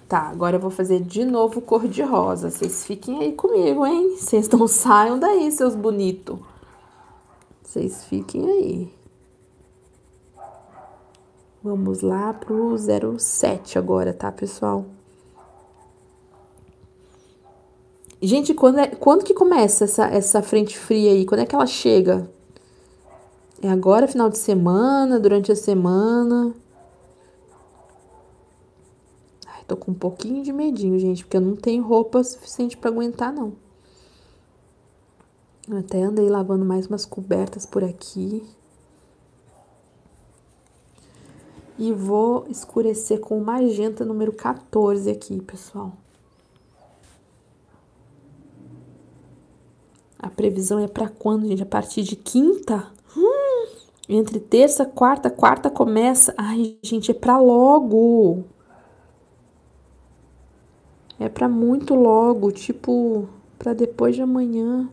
Tá, agora eu vou fazer de novo cor de rosa. Vocês fiquem aí comigo, hein? Vocês não saiam daí, seus bonitos. Vocês fiquem aí. Vamos lá pro 07 agora, tá, pessoal? Gente, quando, é, quando que começa essa, essa frente fria aí? Quando é que ela chega? É agora, final de semana, durante a semana? Ai, tô com um pouquinho de medinho, gente, porque eu não tenho roupa suficiente para aguentar, não. Eu até andei lavando mais umas cobertas por aqui. E vou escurecer com magenta número 14 aqui, pessoal. A previsão é para quando, gente? A partir de quinta? Hum, entre terça, quarta, quarta começa. Ai, gente, é para logo. É para muito logo, tipo, para depois de amanhã.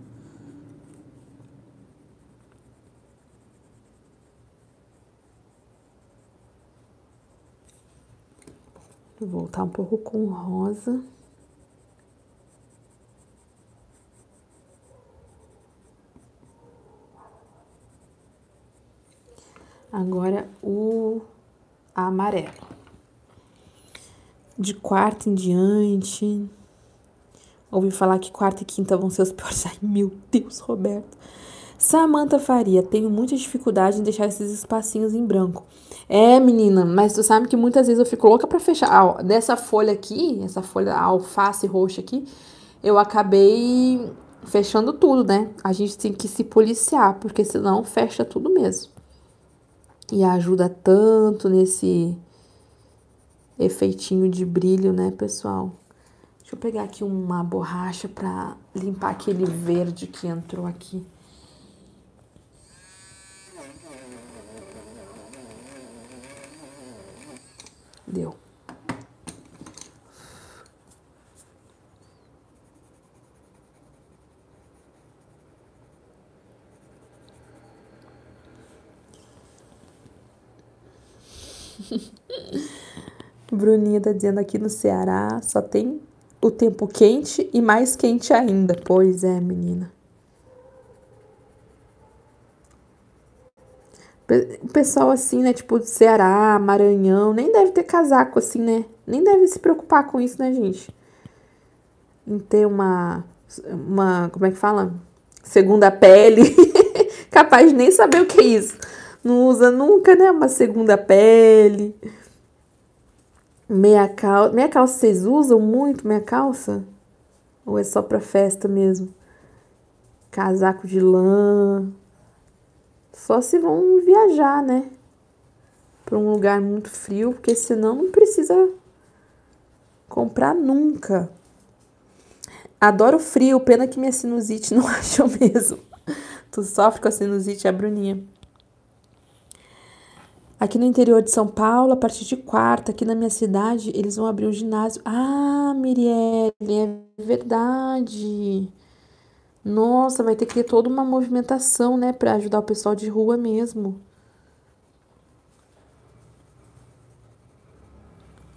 Vou voltar um pouco com rosa. Agora o amarelo. De quarta em diante. Ouvi falar que quarta e quinta vão ser os piores. Ai, meu Deus, Roberto. Samanta Faria, tenho muita dificuldade em deixar esses espacinhos em branco. É, menina, mas tu sabe que muitas vezes eu fico louca para fechar. Ah, dessa folha aqui, essa folha alface roxa aqui, eu acabei fechando tudo, né? A gente tem que se policiar, porque senão fecha tudo mesmo e ajuda tanto nesse efeitinho de brilho, né, pessoal? Deixa eu pegar aqui uma borracha para limpar aquele verde que entrou aqui. Deu. Bruninha tá dizendo aqui no Ceará só tem o tempo quente e mais quente ainda. Pois é, menina. O pessoal assim, né, tipo Ceará, Maranhão, nem deve ter casaco assim, né? Nem deve se preocupar com isso, né, gente? Em ter uma uma, como é que fala? Segunda pele. Capaz de nem saber o que é isso não usa nunca, né? Uma segunda pele. Meia calça. Meia calça vocês usam muito meia calça? Ou é só pra festa mesmo? Casaco de lã. Só se vão viajar, né? Pra um lugar muito frio, porque senão não precisa comprar nunca. Adoro frio, pena que minha sinusite não acha mesmo. Tu sofre com a sinusite, é a Bruninha. Aqui no interior de São Paulo, a partir de quarta, aqui na minha cidade, eles vão abrir um ginásio. Ah, Mirielle, é verdade. Nossa, vai ter que ter toda uma movimentação, né, para ajudar o pessoal de rua mesmo.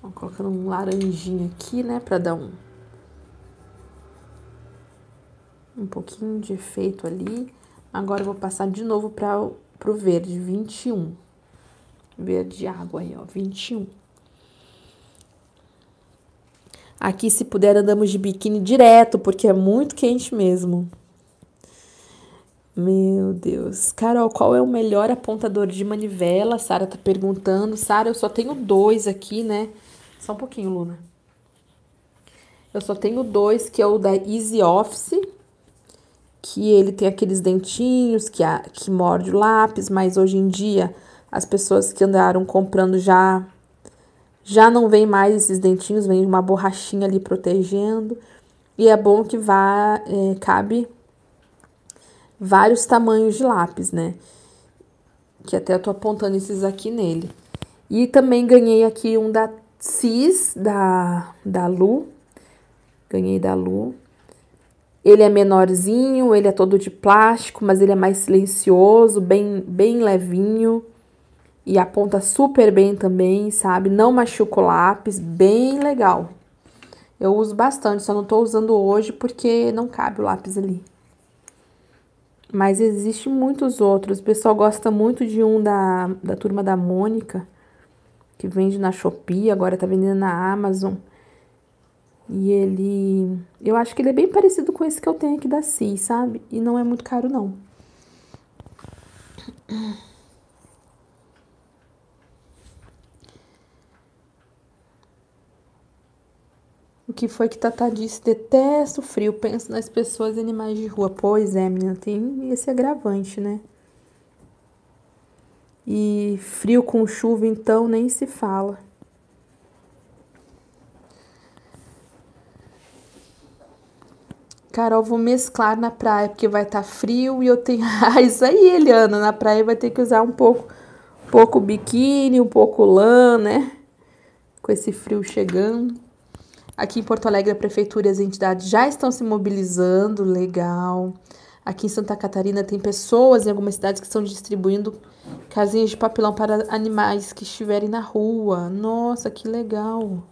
Vou colocando um laranjinho aqui, né, para dar um um pouquinho de efeito ali. Agora eu vou passar de novo para pro verde, 21. Verde água aí, ó, 21. Aqui, se puder, andamos de biquíni direto, porque é muito quente mesmo. Meu Deus. Carol, qual é o melhor apontador de manivela? Sara tá perguntando. Sara, eu só tenho dois aqui, né? Só um pouquinho, Luna. Eu só tenho dois, que é o da Easy Office, que ele tem aqueles dentinhos que, a, que morde o lápis, mas hoje em dia as pessoas que andaram comprando já já não vem mais esses dentinhos, vem uma borrachinha ali protegendo. E é bom que vá, é, cabe vários tamanhos de lápis, né? Que até eu tô apontando esses aqui nele. E também ganhei aqui um da Cis, da, da Lu. Ganhei da Lu. Ele é menorzinho, ele é todo de plástico, mas ele é mais silencioso, bem, bem levinho. E aponta super bem também, sabe? Não machuca o lápis, bem legal. Eu uso bastante, só não tô usando hoje porque não cabe o lápis ali. Mas existe muitos outros. O pessoal gosta muito de um da, da turma da Mônica, que vende na Shopee, agora tá vendendo na Amazon. E ele. Eu acho que ele é bem parecido com esse que eu tenho aqui da CI, sabe? E não é muito caro, não. Que foi que Tata disse? Detesto frio, penso nas pessoas e animais de rua. Pois é, menina, tem esse agravante, né? E frio com chuva, então, nem se fala. Carol, vou mesclar na praia, porque vai estar tá frio e eu tenho. Ah, isso aí, Eliana, na praia vai ter que usar um pouco, um pouco biquíni, um pouco lã, né? Com esse frio chegando. Aqui em Porto Alegre, a prefeitura e as entidades já estão se mobilizando, legal. Aqui em Santa Catarina tem pessoas em algumas cidades que estão distribuindo casinhas de papelão para animais que estiverem na rua. Nossa, que legal.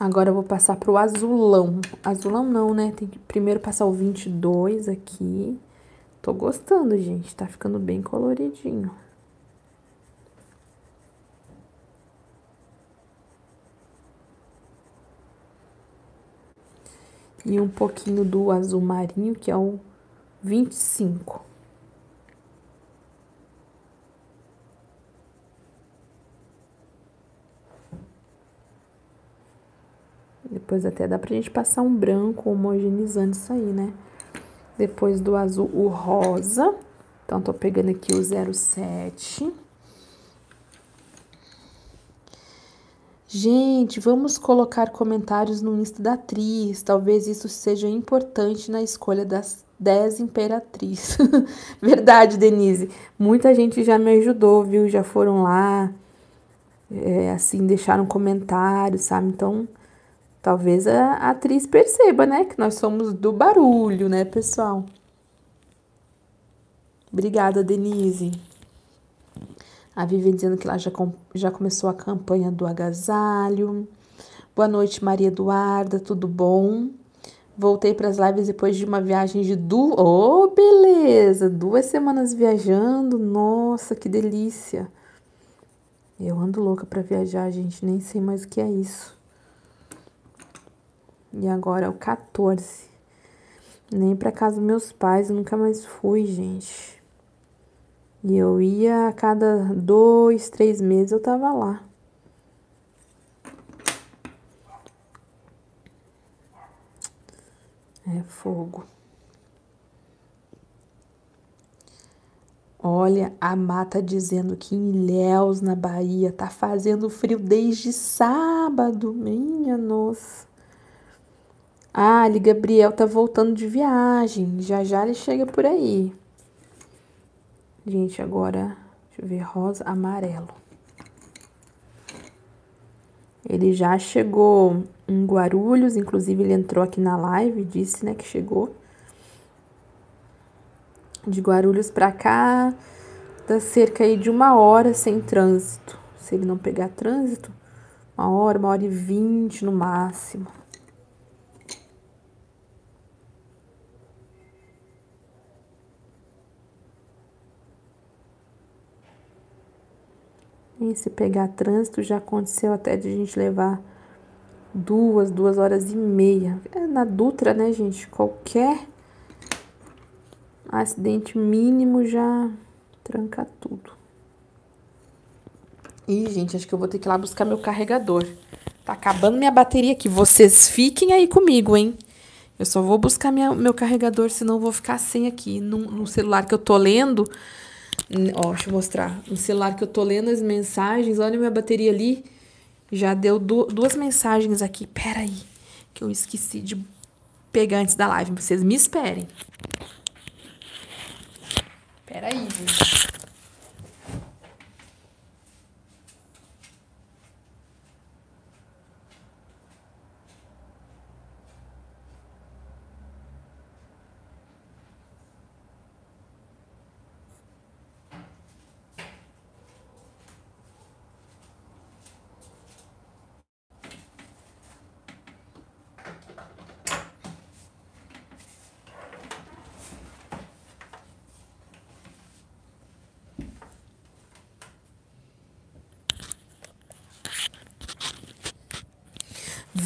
Agora eu vou passar pro azulão. Azulão não, né? Tem que primeiro passar o 22 aqui. Tô gostando, gente. Tá ficando bem coloridinho. E um pouquinho do azul marinho, que é o 25. Depois até dá pra gente passar um branco homogeneizando isso aí, né? Depois do azul, o rosa. Então, tô pegando aqui o 07. Gente, vamos colocar comentários no Insta da atriz. Talvez isso seja importante na escolha das 10 imperatrizes. Verdade, Denise. Muita gente já me ajudou, viu? Já foram lá, é, assim, deixaram comentários, sabe? Então, Talvez a atriz perceba, né, que nós somos do barulho, né, pessoal? Obrigada, Denise. A Vivi dizendo que lá já, já começou a campanha do agasalho. Boa noite, Maria Eduarda, tudo bom? Voltei para as lives depois de uma viagem de duas. Oh, beleza! Duas semanas viajando. Nossa, que delícia! Eu ando louca para viajar, gente. Nem sei mais o que é isso. E agora é o 14. Nem para casa dos meus pais, nunca mais fui, gente. E eu ia a cada dois, três meses eu tava lá. É fogo. Olha, a mata dizendo que em Ilhéus, na Bahia, tá fazendo frio desde sábado. Minha nossa. Ah, ali Gabriel tá voltando de viagem. Já já ele chega por aí. Gente, agora, deixa eu ver, rosa, amarelo. Ele já chegou em Guarulhos, inclusive ele entrou aqui na live, disse, né, que chegou. De Guarulhos para cá, dá cerca aí de uma hora sem trânsito. Se ele não pegar trânsito, Uma hora, uma hora e vinte no máximo. E se pegar trânsito, já aconteceu até de a gente levar duas, duas horas e meia. É na Dutra, né, gente? Qualquer acidente mínimo já tranca tudo. Ih, gente, acho que eu vou ter que ir lá buscar meu carregador. Tá acabando minha bateria aqui. Vocês fiquem aí comigo, hein? Eu só vou buscar minha, meu carregador, senão eu vou ficar sem aqui. No, no celular que eu tô lendo. Ó, deixa eu mostrar. No celular que eu tô lendo as mensagens. Olha minha bateria ali. Já deu du duas mensagens aqui. Pera aí. Que eu esqueci de pegar antes da live. Vocês me esperem. Pera aí, gente.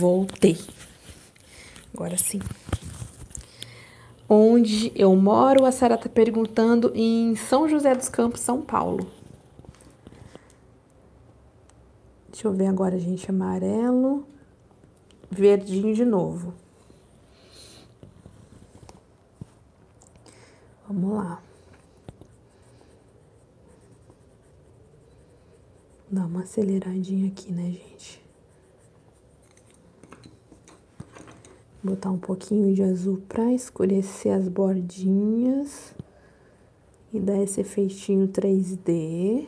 Voltei. Agora sim. Onde eu moro, a Sara tá perguntando em São José dos Campos, São Paulo. Deixa eu ver agora, gente. Amarelo. Verdinho de novo. Vamos lá. Dá uma aceleradinha aqui, né, gente? Botar um pouquinho de azul para escurecer as bordinhas e dar esse efeitinho 3D.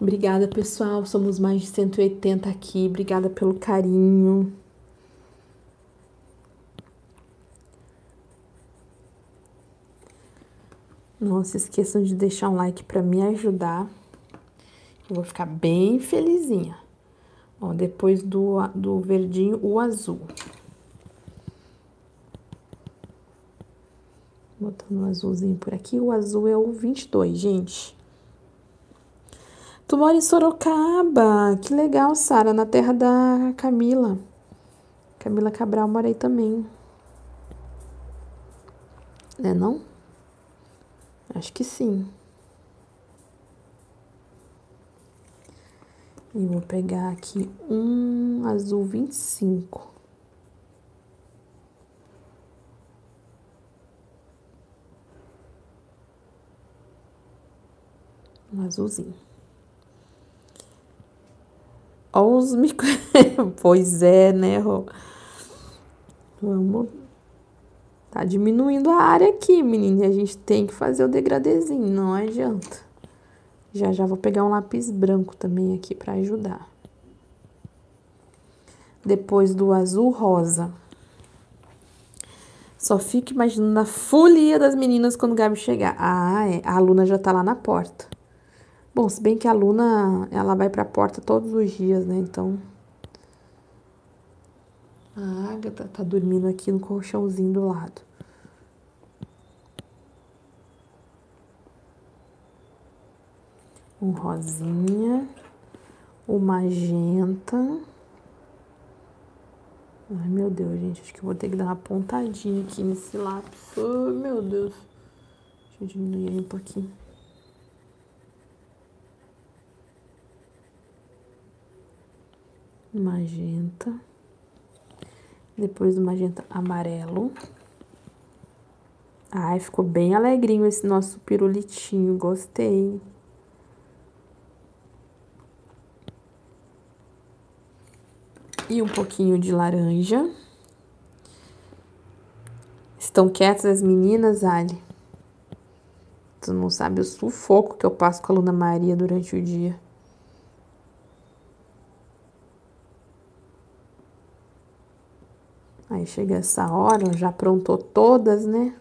Obrigada, pessoal. Somos mais de 180 aqui. Obrigada pelo carinho. Não se esqueçam de deixar um like para me ajudar. Eu vou ficar bem felizinha. Ó, depois do, do verdinho, o azul. Botando o um azulzinho por aqui. O azul é o 22, gente. Tu mora em Sorocaba. Que legal, Sara, na terra da Camila. Camila Cabral mora aí também. Né, não? Acho que sim. E vou pegar aqui um azul 25. Um azulzinho. Olha os micro... pois é, né, Rô? Vamos... Tá diminuindo a área aqui, menina. E a gente tem que fazer o degradezinho, não adianta. Já já vou pegar um lápis branco também aqui para ajudar. Depois do azul rosa. Só fico imaginando a folia das meninas quando o Gabi chegar. Ah, é. A aluna já tá lá na porta. Bom, se bem que a aluna, ela vai pra porta todos os dias, né? Então... A Agatha tá dormindo aqui no colchãozinho do lado. Um rosinha, o magenta. Ai, meu Deus, gente, acho que vou ter que dar uma pontadinha aqui nesse lápis. Ai, meu Deus. Deixa eu diminuir aí um pouquinho. Magenta. Depois do magenta amarelo. Ai, ficou bem alegrinho esse nosso pirulitinho, gostei. E um pouquinho de laranja. Estão quietas as meninas, Ali? Tu não sabe o sufoco que eu passo com a Luna Maria durante o dia. Aí chega essa hora, já aprontou todas, né?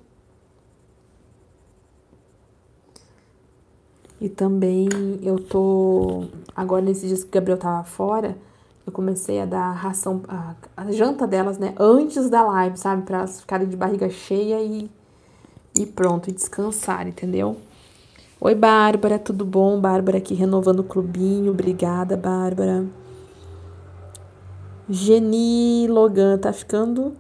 E também eu tô. Agora, nesses dias que o Gabriel tava fora, eu comecei a dar ração, a, a janta delas, né? Antes da live, sabe? Pra elas ficarem de barriga cheia e, e pronto, e descansar, entendeu? Oi, Bárbara, tudo bom? Bárbara aqui renovando o clubinho. Obrigada, Bárbara. Geni Logan, tá ficando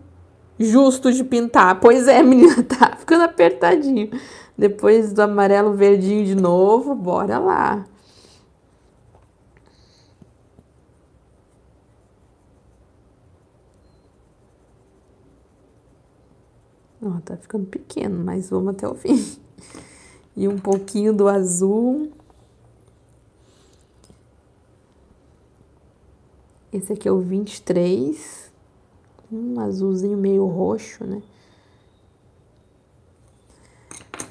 justo de pintar. Pois é, menina, tá ficando apertadinho. Depois do amarelo verdinho de novo, bora lá. Ó, tá ficando pequeno, mas vamos até o fim. E um pouquinho do azul. Esse aqui é o 23. Um azulzinho meio roxo, né?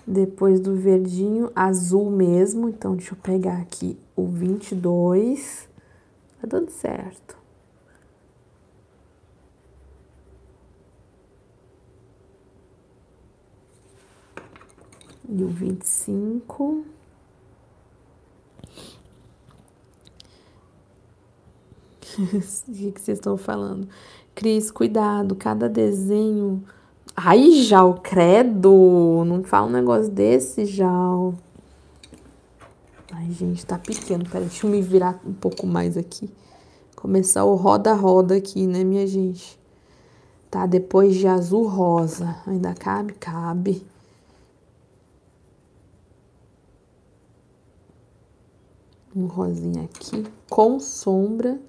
Depois do verdinho, azul mesmo. Então, deixa eu pegar aqui o 22. Tá dando certo. E o 25. O que, que vocês estão falando? Cris, cuidado, cada desenho. Ai, Jal, credo! Não fala um negócio desse, Jal. Ai, gente, tá pequeno. Peraí, deixa eu me virar um pouco mais aqui. Começar o roda-roda aqui, né, minha gente? Tá, depois de azul rosa. Ainda cabe? Cabe. Um rosinha aqui com sombra.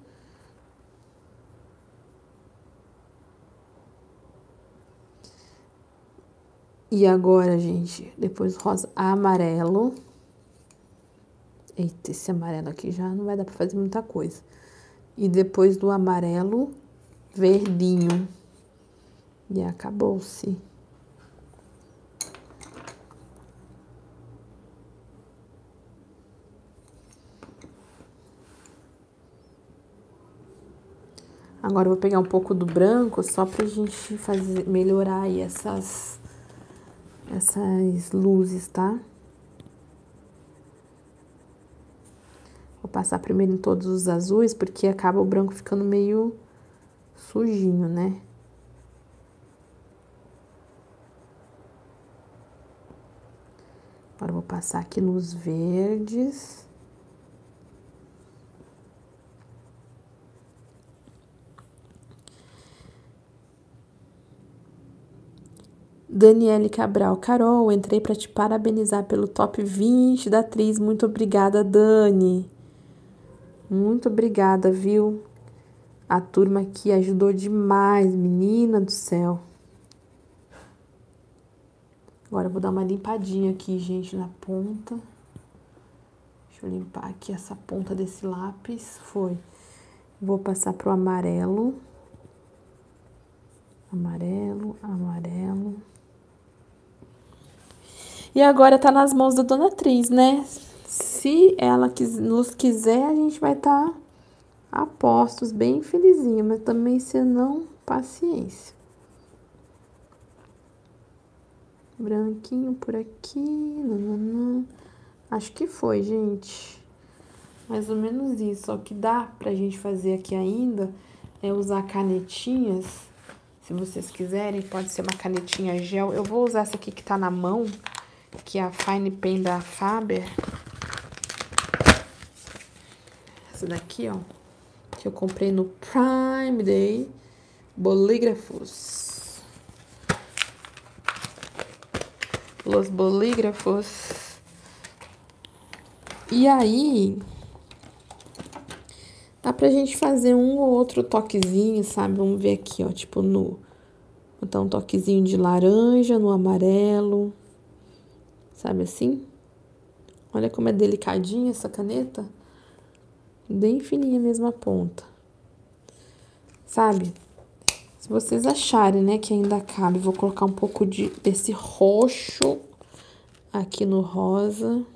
E agora, gente, depois rosa amarelo. Eita, esse amarelo aqui já não vai dar pra fazer muita coisa. E depois do amarelo, verdinho. E acabou-se. Agora eu vou pegar um pouco do branco só pra gente fazer, melhorar aí essas essas luzes, tá? Vou passar primeiro em todos os azuis, porque acaba o branco ficando meio sujinho, né? Agora vou passar aqui nos verdes. Daniele Cabral, Carol, entrei para te parabenizar pelo top 20 da atriz. Muito obrigada, Dani. Muito obrigada, viu? A turma aqui ajudou demais, menina do céu. Agora eu vou dar uma limpadinha aqui, gente, na ponta. Deixa eu limpar aqui essa ponta desse lápis. Foi. Vou passar pro amarelo. Amarelo, amarelo. E agora tá nas mãos da dona atriz, né? Se ela nos quiser, a gente vai estar tá a postos, bem felizinha, mas também se não, paciência. Branquinho por aqui, nananã. Acho que foi, gente. Mais ou menos isso. O que dá pra gente fazer aqui ainda é usar canetinhas. Se vocês quiserem, pode ser uma canetinha gel. Eu vou usar essa aqui que tá na mão que é a Fine Pen da Faber. Essa daqui, ó, que eu comprei no Prime Day, bolígrafos. Los bolígrafos. E aí, dá pra gente fazer um ou outro toquezinho, sabe? Vamos ver aqui, ó, tipo no... Botar um toquezinho de laranja no amarelo. Sabe assim? Olha como é delicadinha essa caneta. Bem fininha mesmo a ponta. Sabe? Se vocês acharem, né, que ainda cabe, vou colocar um pouco de, desse roxo aqui no rosa.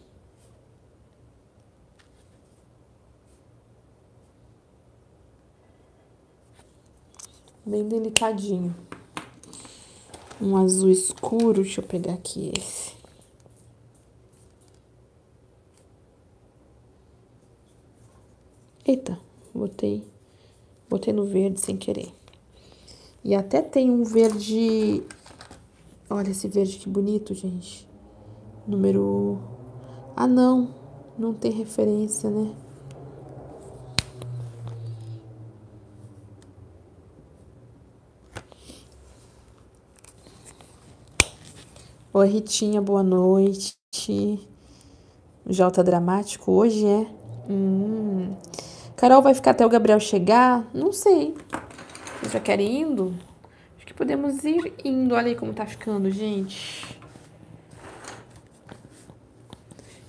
Bem delicadinho. Um azul escuro, deixa eu pegar aqui esse. Eita, botei, botei no verde sem querer. E até tem um verde, olha esse verde que bonito, gente. Número, ah não, não tem referência, né? Oi, Ritinha, boa noite. Jota Dramático, hoje é. Hum. Carol vai ficar até o Gabriel chegar? Não sei. Vocês já querem indo? Acho que podemos ir indo. Olha aí como tá ficando, gente.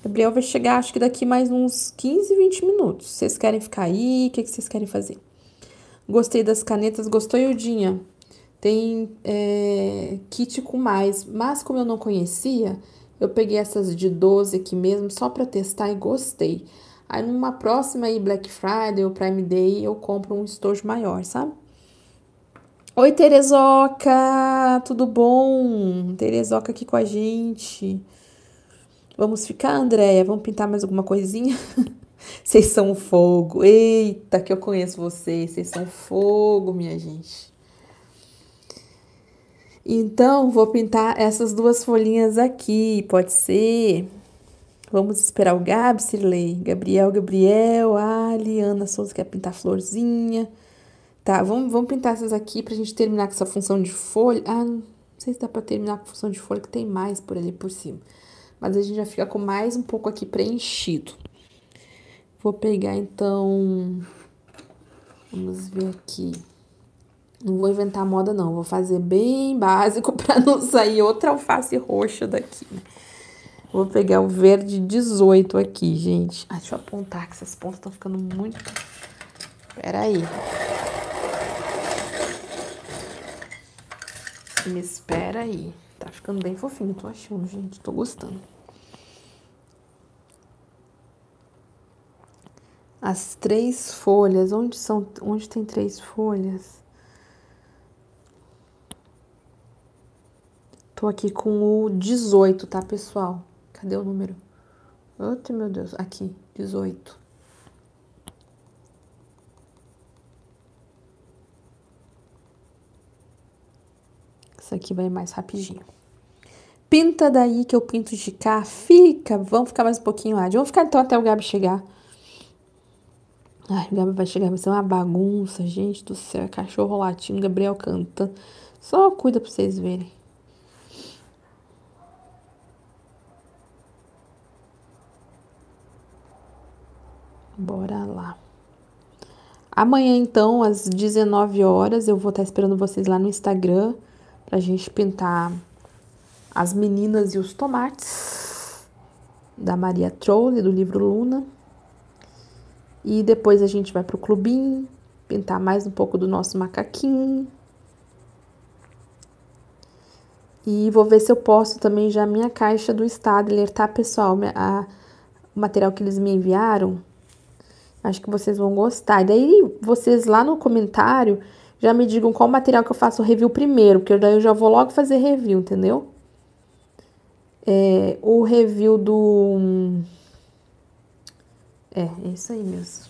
Gabriel vai chegar, acho que daqui mais uns 15, 20 minutos. Vocês querem ficar aí? O que, que vocês querem fazer? Gostei das canetas. Gostou, Eudinha? Tem é, kit com mais, mas como eu não conhecia, eu peguei essas de 12 aqui mesmo só para testar e gostei. Aí numa próxima aí Black Friday ou Prime Day eu compro um estojo maior, sabe? Oi, Terezoca! Tudo bom? Terezoca aqui com a gente. Vamos ficar, Andréia? Vamos pintar mais alguma coisinha? Vocês são fogo. Eita, que eu conheço vocês. Vocês são fogo, minha gente. Então, vou pintar essas duas folhinhas aqui, pode ser? Vamos esperar o Gabi, Cirlei. Gabriel, Gabriel, Ali, Ana Souza quer pintar florzinha. Tá, vamos, vamos pintar essas aqui pra gente terminar com essa função de folha. Ah, não sei se dá pra terminar com função de folha, que tem mais por ali por cima. Mas a gente já fica com mais um pouco aqui preenchido. Vou pegar, então... Vamos ver aqui. Não vou inventar moda, não. Vou fazer bem básico para não sair outra alface roxa daqui. Né? Vou pegar o verde 18 aqui, gente. Ah, deixa eu apontar que essas pontas estão ficando muito... Pera aí. Me espera aí. Tá ficando bem fofinho, tô achando, gente. Tô gostando. As três folhas, onde são, onde tem três folhas? Tô aqui com o 18, tá, pessoal? Cadê o número? Outro, meu Deus. Aqui, 18. Isso aqui vai mais rapidinho. Pinta daí que eu pinto de cá. Fica. Vamos ficar mais um pouquinho lá. Vamos ficar então até o Gabi chegar. Ai, o Gabi vai chegar, vai ser uma bagunça, gente do céu. É cachorro latindo, Gabriel cantando. Só cuida pra vocês verem. Bora lá. Amanhã, então, às 19 horas, eu vou estar esperando vocês lá no Instagram pra gente pintar as meninas e os tomates da Maria Trolle, do livro Luna. E depois a gente vai pro clubinho, pintar mais um pouco do nosso macaquinho. E vou ver se eu posto também já a minha caixa do Stadler, tá, pessoal? A, o material que eles me enviaram Acho que vocês vão gostar. E daí vocês lá no comentário já me digam qual material que eu faço review primeiro, porque daí eu já vou logo fazer review, entendeu? É, o review do. É, é isso aí mesmo.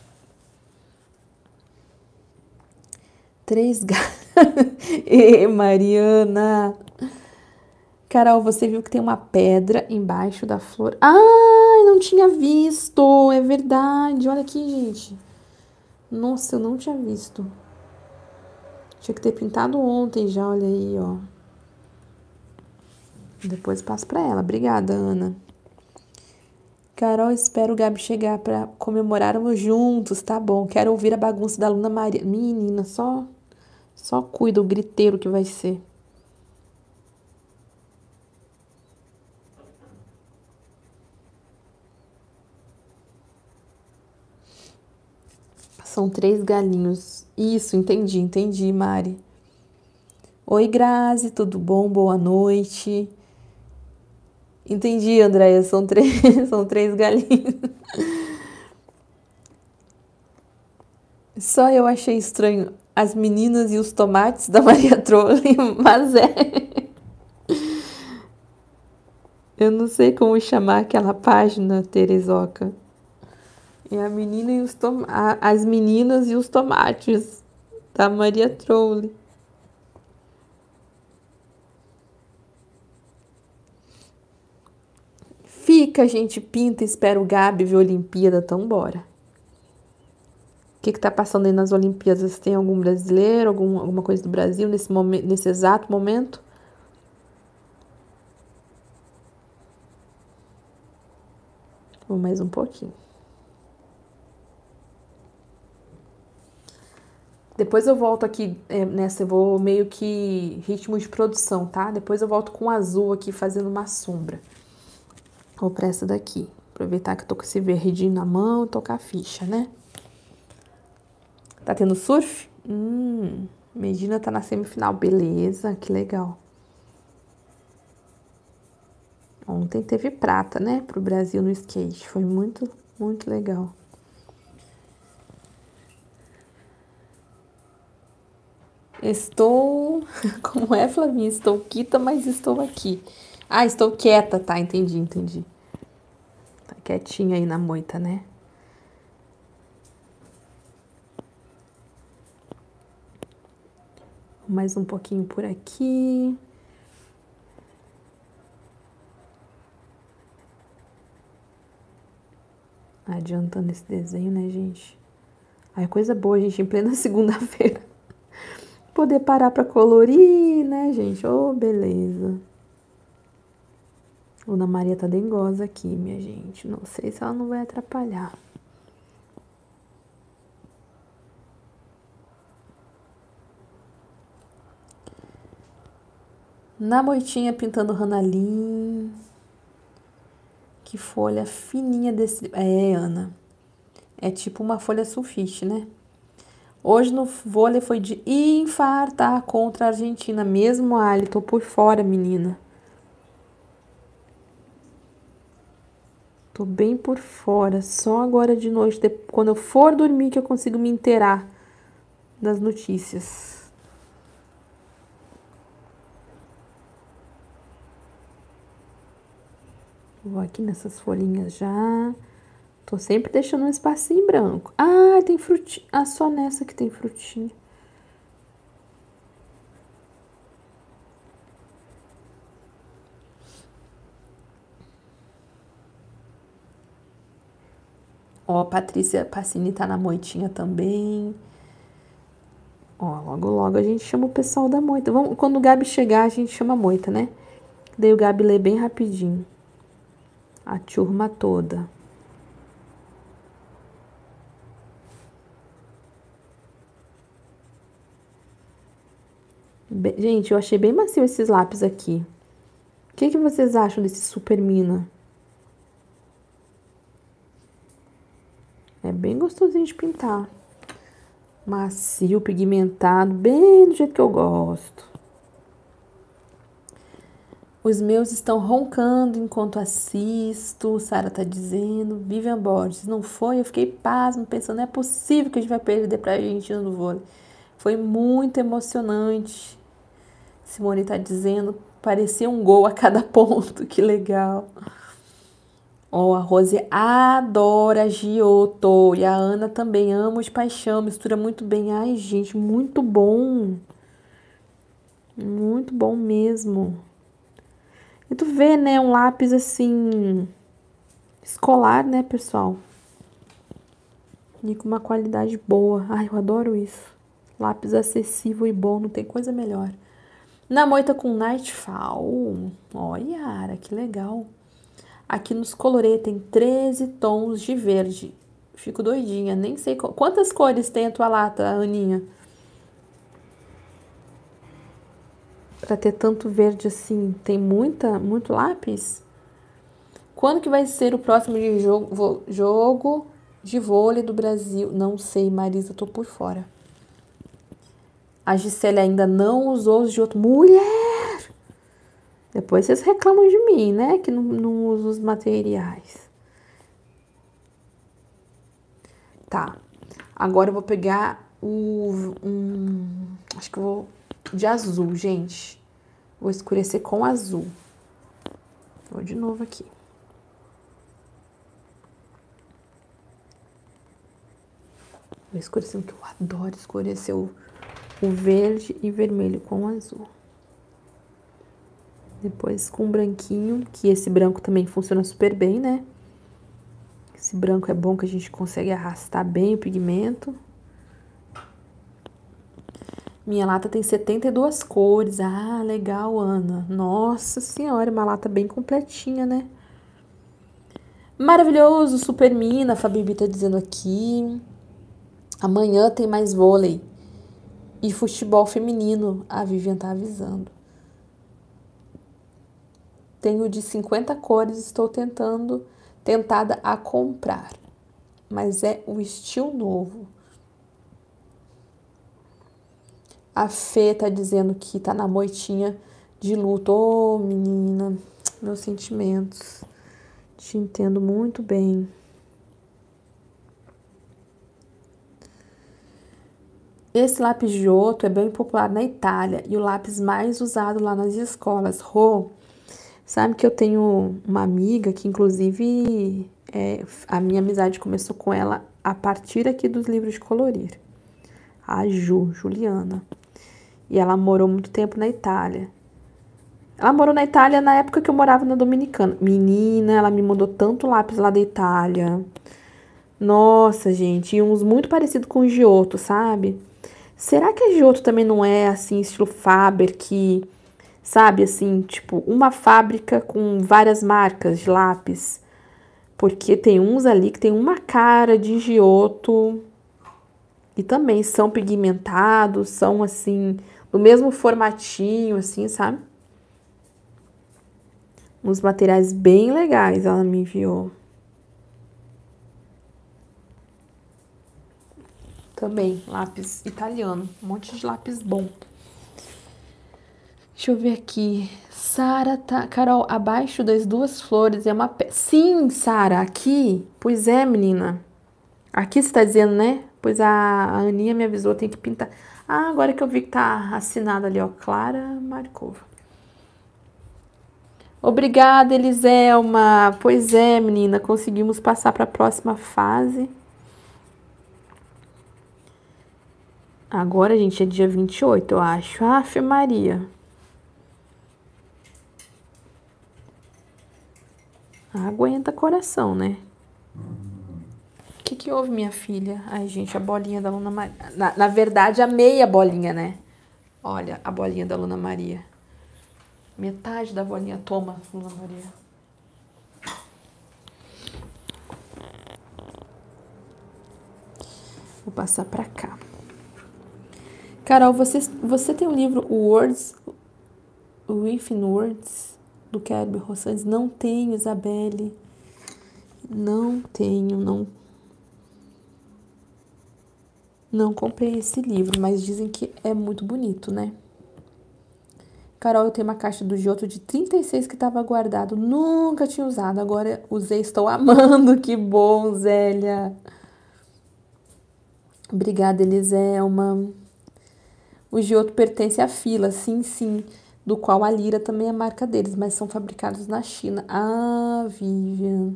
Três gatos. Mariana! Carol, você viu que tem uma pedra embaixo da flor. Ai, não tinha visto! É verdade. Olha aqui, gente. Nossa, eu não tinha visto. Tinha que ter pintado ontem já, olha aí, ó. Depois passo pra ela. Obrigada, Ana. Carol, espero o Gabi chegar para comemorarmos juntos, tá bom? Quero ouvir a bagunça da Luna Maria. Menina, só só cuida o griteiro que vai ser. São três galinhos. Isso, entendi, entendi, Mari. Oi, Grazi, tudo bom? Boa noite. Entendi, Andréia, são três, são três galinhos. Só eu achei estranho as meninas e os tomates da Maria Trolli, mas é. Eu não sei como chamar aquela página, Terezoca. E a menina e os tom... as meninas e os tomates da Maria Trolle. Fica, a gente pinta, espera o Gabi ver a Olimpíada, então bora. O que está passando aí nas Olimpíadas? Tem algum brasileiro, algum, alguma coisa do Brasil nesse, momento, nesse exato momento? Vou mais um pouquinho. Depois eu volto aqui é, nessa, eu vou meio que ritmo de produção, tá? Depois eu volto com azul aqui fazendo uma sombra. Vou pra essa daqui. Aproveitar que eu tô com esse verdinho na mão e tocar a ficha, né? Tá tendo surf? Hum, Medina tá na semifinal. Beleza, que legal. Ontem teve prata, né, pro Brasil no skate. Foi muito, muito legal. Estou. Como é, Flavinha? Estou quita, mas estou aqui. Ah, estou quieta, tá? Entendi, entendi. Tá quietinha aí na moita, né? Mais um pouquinho por aqui. Adiantando esse desenho, né, gente? Ai, coisa boa, gente, em plena segunda-feira poder parar para colorir, né, gente? Oh, beleza. Ana Maria tá dengosa aqui, minha gente. Não sei se ela não vai atrapalhar. Na moitinha pintando Ranalim. Que folha fininha desse. É, Ana. É tipo uma folha sulfite, né? Hoje no vôlei foi de infartar contra a Argentina, mesmo Ali, tô por fora, menina. Tô bem por fora, só agora de noite, quando eu for dormir que eu consigo me inteirar das notícias. Vou aqui nessas folhinhas já. Tô sempre deixando um espacinho branco. Ah, tem frutinha. Ah, só nessa que tem frutinha. Ó, Patrícia Passini tá na moitinha também. Ó, logo logo a gente chama o pessoal da moita. Vamos, quando o Gabi chegar, a gente chama a moita, né? Daí o Gabi lê bem rapidinho. A turma toda. Gente, eu achei bem macio esses lápis aqui. O que, que vocês acham desse Super Mina? É bem gostosinho de pintar. Macio, pigmentado, bem do jeito que eu gosto. Os meus estão roncando enquanto assisto, Sara tá dizendo. Vivian Borges, não foi? Eu fiquei pasmo, pensando, não é possível que a gente vai perder pra Argentina no vôlei. Foi muito emocionante. Simone está dizendo, parecia um gol a cada ponto, que legal. Ó, oh, a Rose adora Giotto e a Ana também ama de paixão, mistura muito bem. Ai, gente, muito bom. Muito bom mesmo. E tu vê, né, um lápis assim escolar, né, pessoal? E com uma qualidade boa. Ai, eu adoro isso. Lápis acessível e bom, não tem coisa melhor. Na moita com Nightfall. Olha, Yara, que legal. Aqui nos colorê tem 13 tons de verde. Fico doidinha, nem sei quantas cores tem a tua lata, Aninha. Para ter tanto verde assim, tem muita, muito lápis? Quando que vai ser o próximo de jogo, jogo de vôlei do Brasil? Não sei, Marisa, tô por fora. A Gisele ainda não usou os de outro. Mulher! Depois vocês reclamam de mim, né? Que não, não uso os materiais. Tá. Agora eu vou pegar o. Um, acho que eu vou. De azul, gente. Vou escurecer com azul. Vou de novo aqui. Vai escurecendo, que eu adoro escurecer o, o verde e vermelho com azul. Depois com branquinho, que esse branco também funciona super bem, né? Esse branco é bom que a gente consegue arrastar bem o pigmento. Minha lata tem 72 cores. Ah, legal, Ana. Nossa senhora, uma lata bem completinha, né? Maravilhoso, super mina, a Fabibi tá dizendo aqui. Amanhã tem mais vôlei e futebol feminino. A Vivian tá avisando. Tenho de 50 cores, estou tentando, tentada a comprar. Mas é o estilo novo. A Fê tá dizendo que tá na moitinha de luto. Ô, oh, menina, meus sentimentos. Te entendo muito bem. Esse lápis de outro é bem popular na Itália e o lápis mais usado lá nas escolas. Rô, sabe que eu tenho uma amiga que, inclusive, é, a minha amizade começou com ela a partir aqui dos livros de colorir. A Ju, Juliana. E ela morou muito tempo na Itália. Ela morou na Itália na época que eu morava na Dominicana. Menina, ela me mandou tanto lápis lá da Itália. Nossa, gente, e uns muito parecidos com o Giotto, sabe? Será que a Giotto também não é assim, estilo Faber, que, sabe, assim, tipo, uma fábrica com várias marcas de lápis? Porque tem uns ali que tem uma cara de Giotto e também são pigmentados, são assim, do mesmo formatinho, assim, sabe? Uns materiais bem legais ela me enviou. Também, lápis italiano. Um monte de lápis bom. Deixa eu ver aqui. Sara tá. Carol, abaixo das duas flores é uma. Pe... Sim, Sara, aqui. Pois é, menina. Aqui você tá dizendo, né? Pois a, a Aninha me avisou, tem que pintar. Ah, agora que eu vi que tá assinado ali, ó. Clara Marcova. Obrigada, Eliselma. Pois é, menina, conseguimos passar para a próxima fase. Agora, gente, é dia 28, eu acho. Afe Maria. Aguenta coração, né? O que, que houve, minha filha? Ai, gente, a bolinha da Luna Maria. Na, na verdade, a meia bolinha, né? Olha, a bolinha da Luna Maria. Metade da bolinha. Toma, Luna Maria. Vou passar pra cá. Carol, você, você tem o um livro Words, Within Words, do Kerber Rossandes? Não tenho, Isabelle. Não tenho, não. Não comprei esse livro, mas dizem que é muito bonito, né? Carol, eu tenho uma caixa do Giotto de 36 que estava guardado. Nunca tinha usado. Agora usei, estou amando. Que bom, Zélia. Obrigada, Eliselma. O Giotto pertence à fila, sim, sim, do qual a lira também é marca deles, mas são fabricados na China. Ah, Vivian.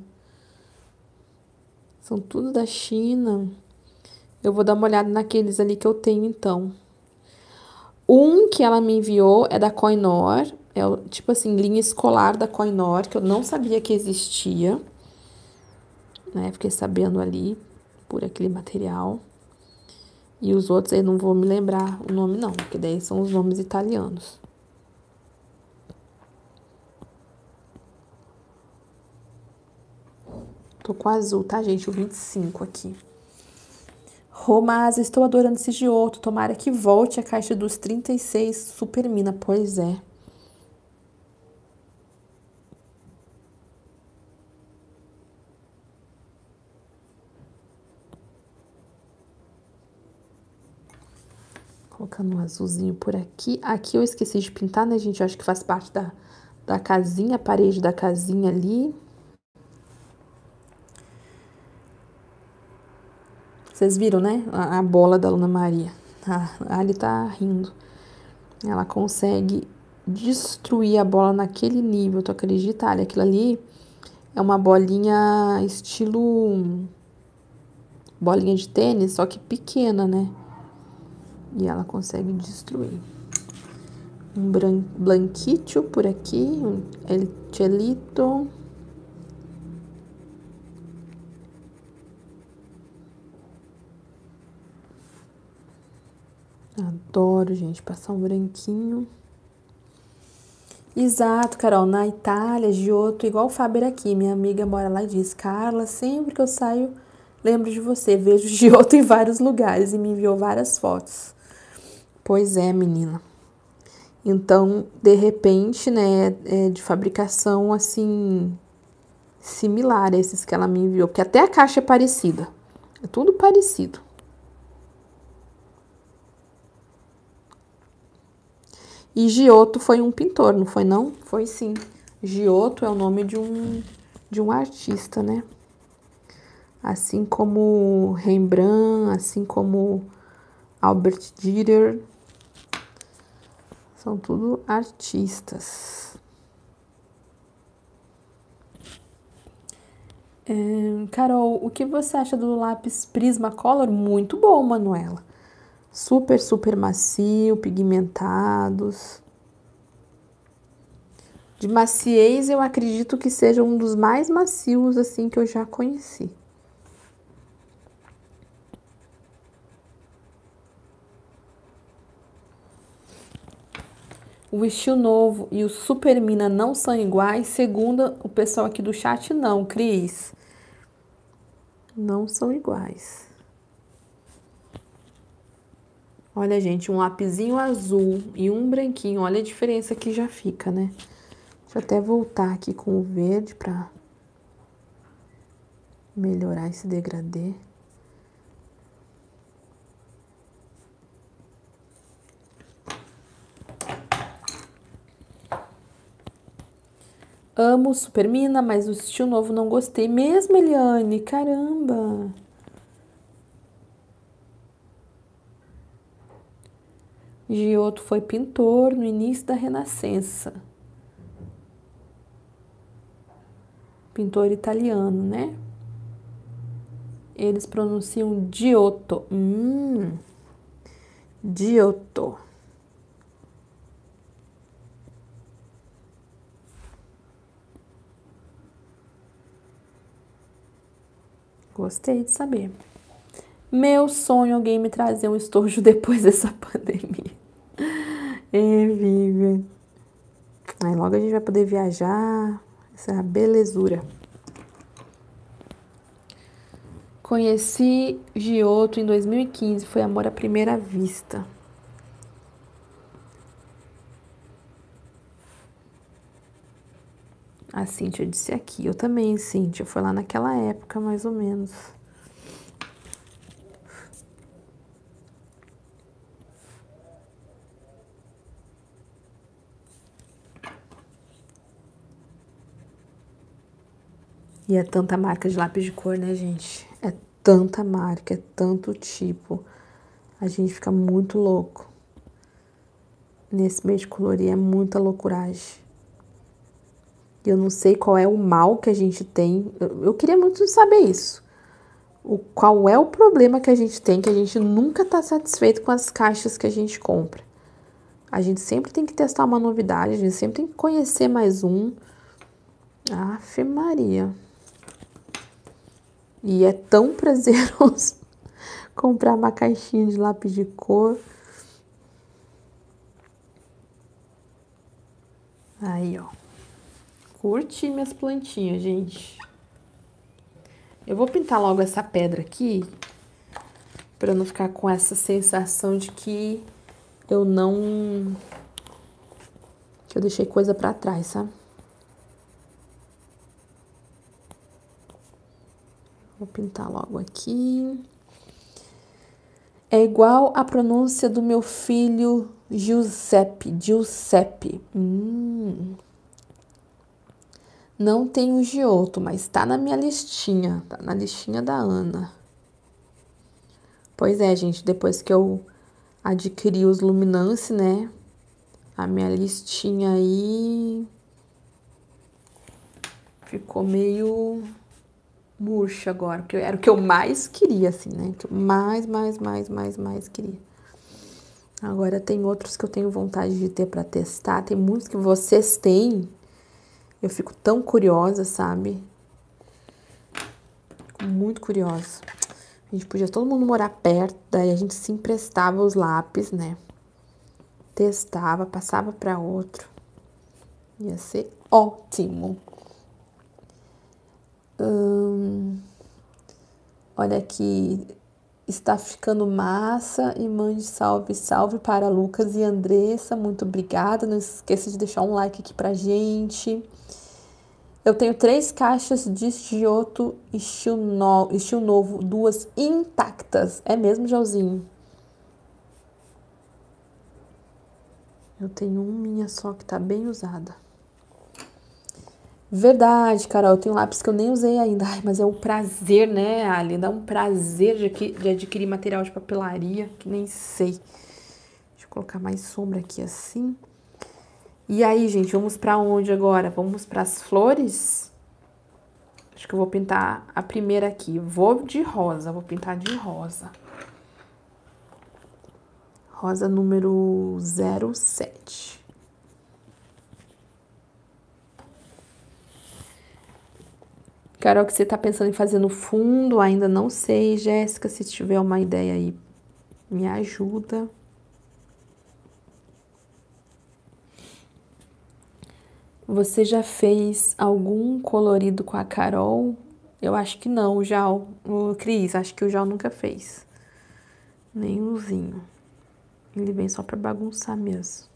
São tudo da China. Eu vou dar uma olhada naqueles ali que eu tenho, então. Um que ela me enviou é da Coinor, é tipo assim, linha escolar da Coinor, que eu não sabia que existia. Né? Fiquei sabendo ali por aquele material. E os outros eu não vou me lembrar o nome não, porque daí são os nomes italianos. Tô com azul, tá, gente? O 25 aqui. Romasa, estou adorando esse Giotto. Tomara que volte a caixa dos 36 Supermina. Pois é. Colocando um azulzinho por aqui. Aqui eu esqueci de pintar, né, gente? Eu acho que faz parte da, da casinha, a parede da casinha ali. Vocês viram, né? A, a bola da Luna Maria. A Ali tá rindo. Ela consegue destruir a bola naquele nível, tu acredita? Ali, aquilo ali é uma bolinha estilo bolinha de tênis, só que pequena, né? E ela consegue destruir. Um blanquito por aqui, um el chelito. Adoro, gente, passar um branquinho. Exato, Carol. Na Itália, Giotto, igual o Faber aqui. Minha amiga mora lá e diz: Carla, sempre que eu saio, lembro de você. Vejo Giotto em vários lugares e me enviou várias fotos. Pois é, menina. Então, de repente, né, é de fabricação assim similar a esses que ela me enviou, porque até a caixa é parecida. É tudo parecido. E Giotto foi um pintor, não foi não? Foi sim. Giotto é o nome de um de um artista, né? Assim como Rembrandt, assim como Albert Dürer, são tudo artistas. É, Carol, o que você acha do lápis Prismacolor? Muito bom, Manuela super, super macio, pigmentados. De maciez, eu acredito que seja um dos mais macios assim que eu já conheci. O estilo novo e o Supermina não são iguais, segundo o pessoal aqui do chat, não, Cris. Não são iguais. Olha, gente, um lapisinho azul e um branquinho. Olha a diferença que já fica, né? Deixa eu até voltar aqui com o verde pra melhorar esse degradê. Amo Supermina, mas o estilo novo não gostei. Mesmo, Eliane? Caramba! Giotto foi pintor no início da Renascença. Pintor italiano, né? Eles pronunciam Giotto. Hum, Giotto. Gostei de saber. Meu sonho alguém me trazer um estojo depois dessa pandemia. É, Vivian. Aí logo a gente vai poder viajar. Essa é belezura. Conheci Giotto em 2015. Foi amor à primeira vista. A Cíntia disse aqui. Eu também, Cíntia. Foi lá naquela época, mais ou menos. E é tanta marca de lápis de cor, né, gente? É tanta marca, é tanto tipo. A gente fica muito louco. Nesse mês de colorir é muita loucuragem. Eu não sei qual é o mal que a gente tem. Eu, eu queria muito saber isso. O, qual é o problema que a gente tem, que a gente nunca tá satisfeito com as caixas que a gente compra. A gente sempre tem que testar uma novidade, a gente sempre tem que conhecer mais um. Afe Maria. E é tão prazeroso comprar uma caixinha de lápis de cor. Aí, ó. Curti minhas plantinhas, gente. Eu vou pintar logo essa pedra aqui, para não ficar com essa sensação de que eu não que eu deixei coisa para trás, sabe? Vou pintar logo aqui. É igual a pronúncia do meu filho Giuseppe. Giuseppe. Hum. Não tenho Giotto, mas tá na minha listinha. Tá na listinha da Ana. Pois é, gente. Depois que eu adquiri os Luminance, né? A minha listinha aí ficou meio murcha agora, porque era o que eu mais queria, assim, né? Que eu mais, mais, mais, mais, mais queria. Agora tem outros que eu tenho vontade de ter para testar. Tem muitos que vocês têm. Eu fico tão curiosa, sabe? Fico muito curiosa. A gente podia todo mundo morar perto, daí a gente se emprestava os lápis, né? Testava, passava para outro. Ia ser ótimo. Hum, olha aqui, está ficando massa e mande salve, salve para Lucas e Andressa, muito obrigada. Não esqueça de deixar um like aqui pra gente. Eu tenho três caixas de Giotto estilo, no, estilo novo, duas intactas. É mesmo, Joãozinho? Eu tenho uma minha só que tá bem usada. Verdade, Carol, eu tenho lápis que eu nem usei ainda. Ai, mas é um prazer, né, Ali? Dá um prazer de, adquirir material de papelaria, que nem sei. Deixa eu colocar mais sombra aqui assim. E aí, gente, vamos para onde agora? Vamos para as flores? Acho que eu vou pintar a primeira aqui. Vou de rosa, vou pintar de rosa. Rosa número 07. Carol, que você está pensando em fazer no fundo? Ainda não sei. Jéssica, se tiver uma ideia aí, me ajuda. Você já fez algum colorido com a Carol? Eu acho que não, o Jal. O Cris, acho que o Jal nunca fez. Nem o Zinho. Ele vem só para bagunçar mesmo.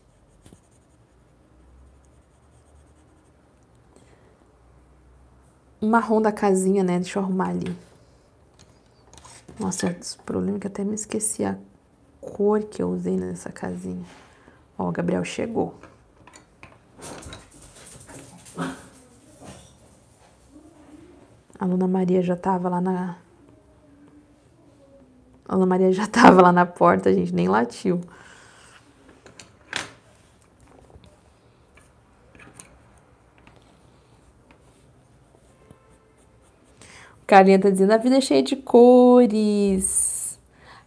marrom da casinha, né? Deixa eu arrumar ali. Nossa, o problema que até me esqueci a cor que eu usei nessa casinha. Ó, o Gabriel chegou. A Luna Maria já tava lá na... A Luna Maria já tava lá na porta, a gente nem latiu. Carlinha tá dizendo, a vida é cheia de cores.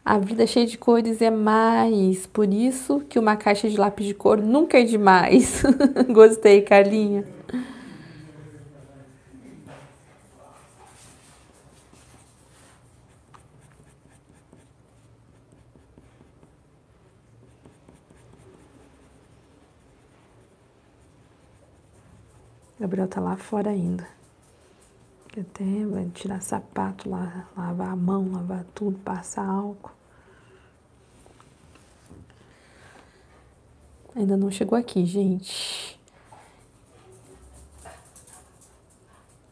A vida é cheia de cores é mais. Por isso que uma caixa de lápis de cor nunca é demais. Gostei, Carlinha. Gabriel tá lá fora ainda. Até vai tirar sapato, lavar a mão, lavar tudo, passar álcool. Ainda não chegou aqui, gente.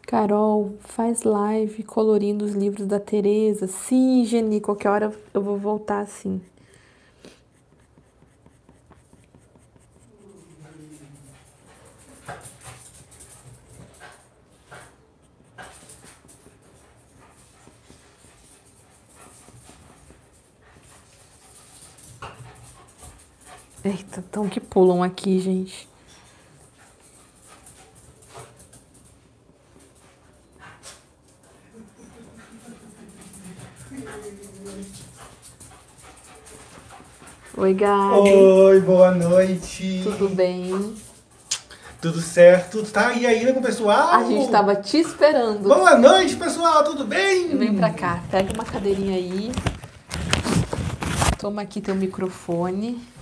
Carol, faz live colorindo os livros da Tereza. Sim, Geni, qualquer hora eu vou voltar assim. Eita, tão que pulam aqui, gente. Oi, Gabi. Oi, boa noite. Tudo bem? Tudo certo? Tá aí ainda com o pessoal? A gente tava te esperando. Boa noite, pessoal. Tudo bem? Vem pra cá. Pega uma cadeirinha aí. Toma aqui teu microfone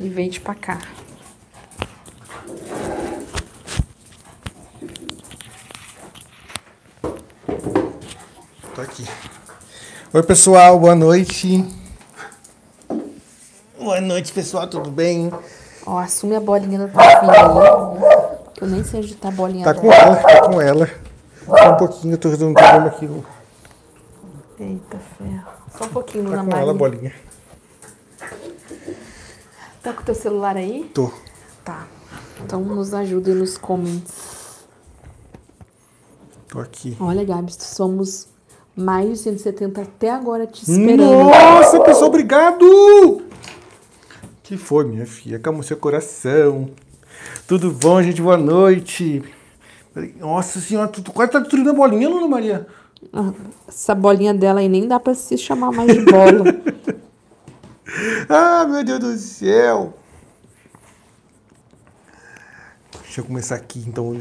e vende pra cá. Tô aqui. Oi, pessoal, boa noite. Boa noite, pessoal, tudo bem? Ó, assume a bolinha da tua filha aí. Que eu nem sei onde tá a bolinha Tá dela. com ela, tá com ela. Só um pouquinho, eu tô resolvendo um problema aqui. Eita ferro. Só um pouquinho, Tá Luna com ela a bolinha. Tá com teu celular aí? Tô. Tá. Então nos ajuda aí nos comments. Tô aqui. Olha, Gabs, somos mais de 170 até agora te esperando. Nossa, pessoal, obrigado! Que foi, minha filha? Calma o seu coração. Tudo bom, gente? Boa noite. Nossa senhora, tu, tu quase tá destruindo a bolinha, Luna Maria. Ah, Essa bolinha dela aí nem dá pra se chamar mais de bola. Ah, meu Deus do céu. Deixa eu começar aqui, então.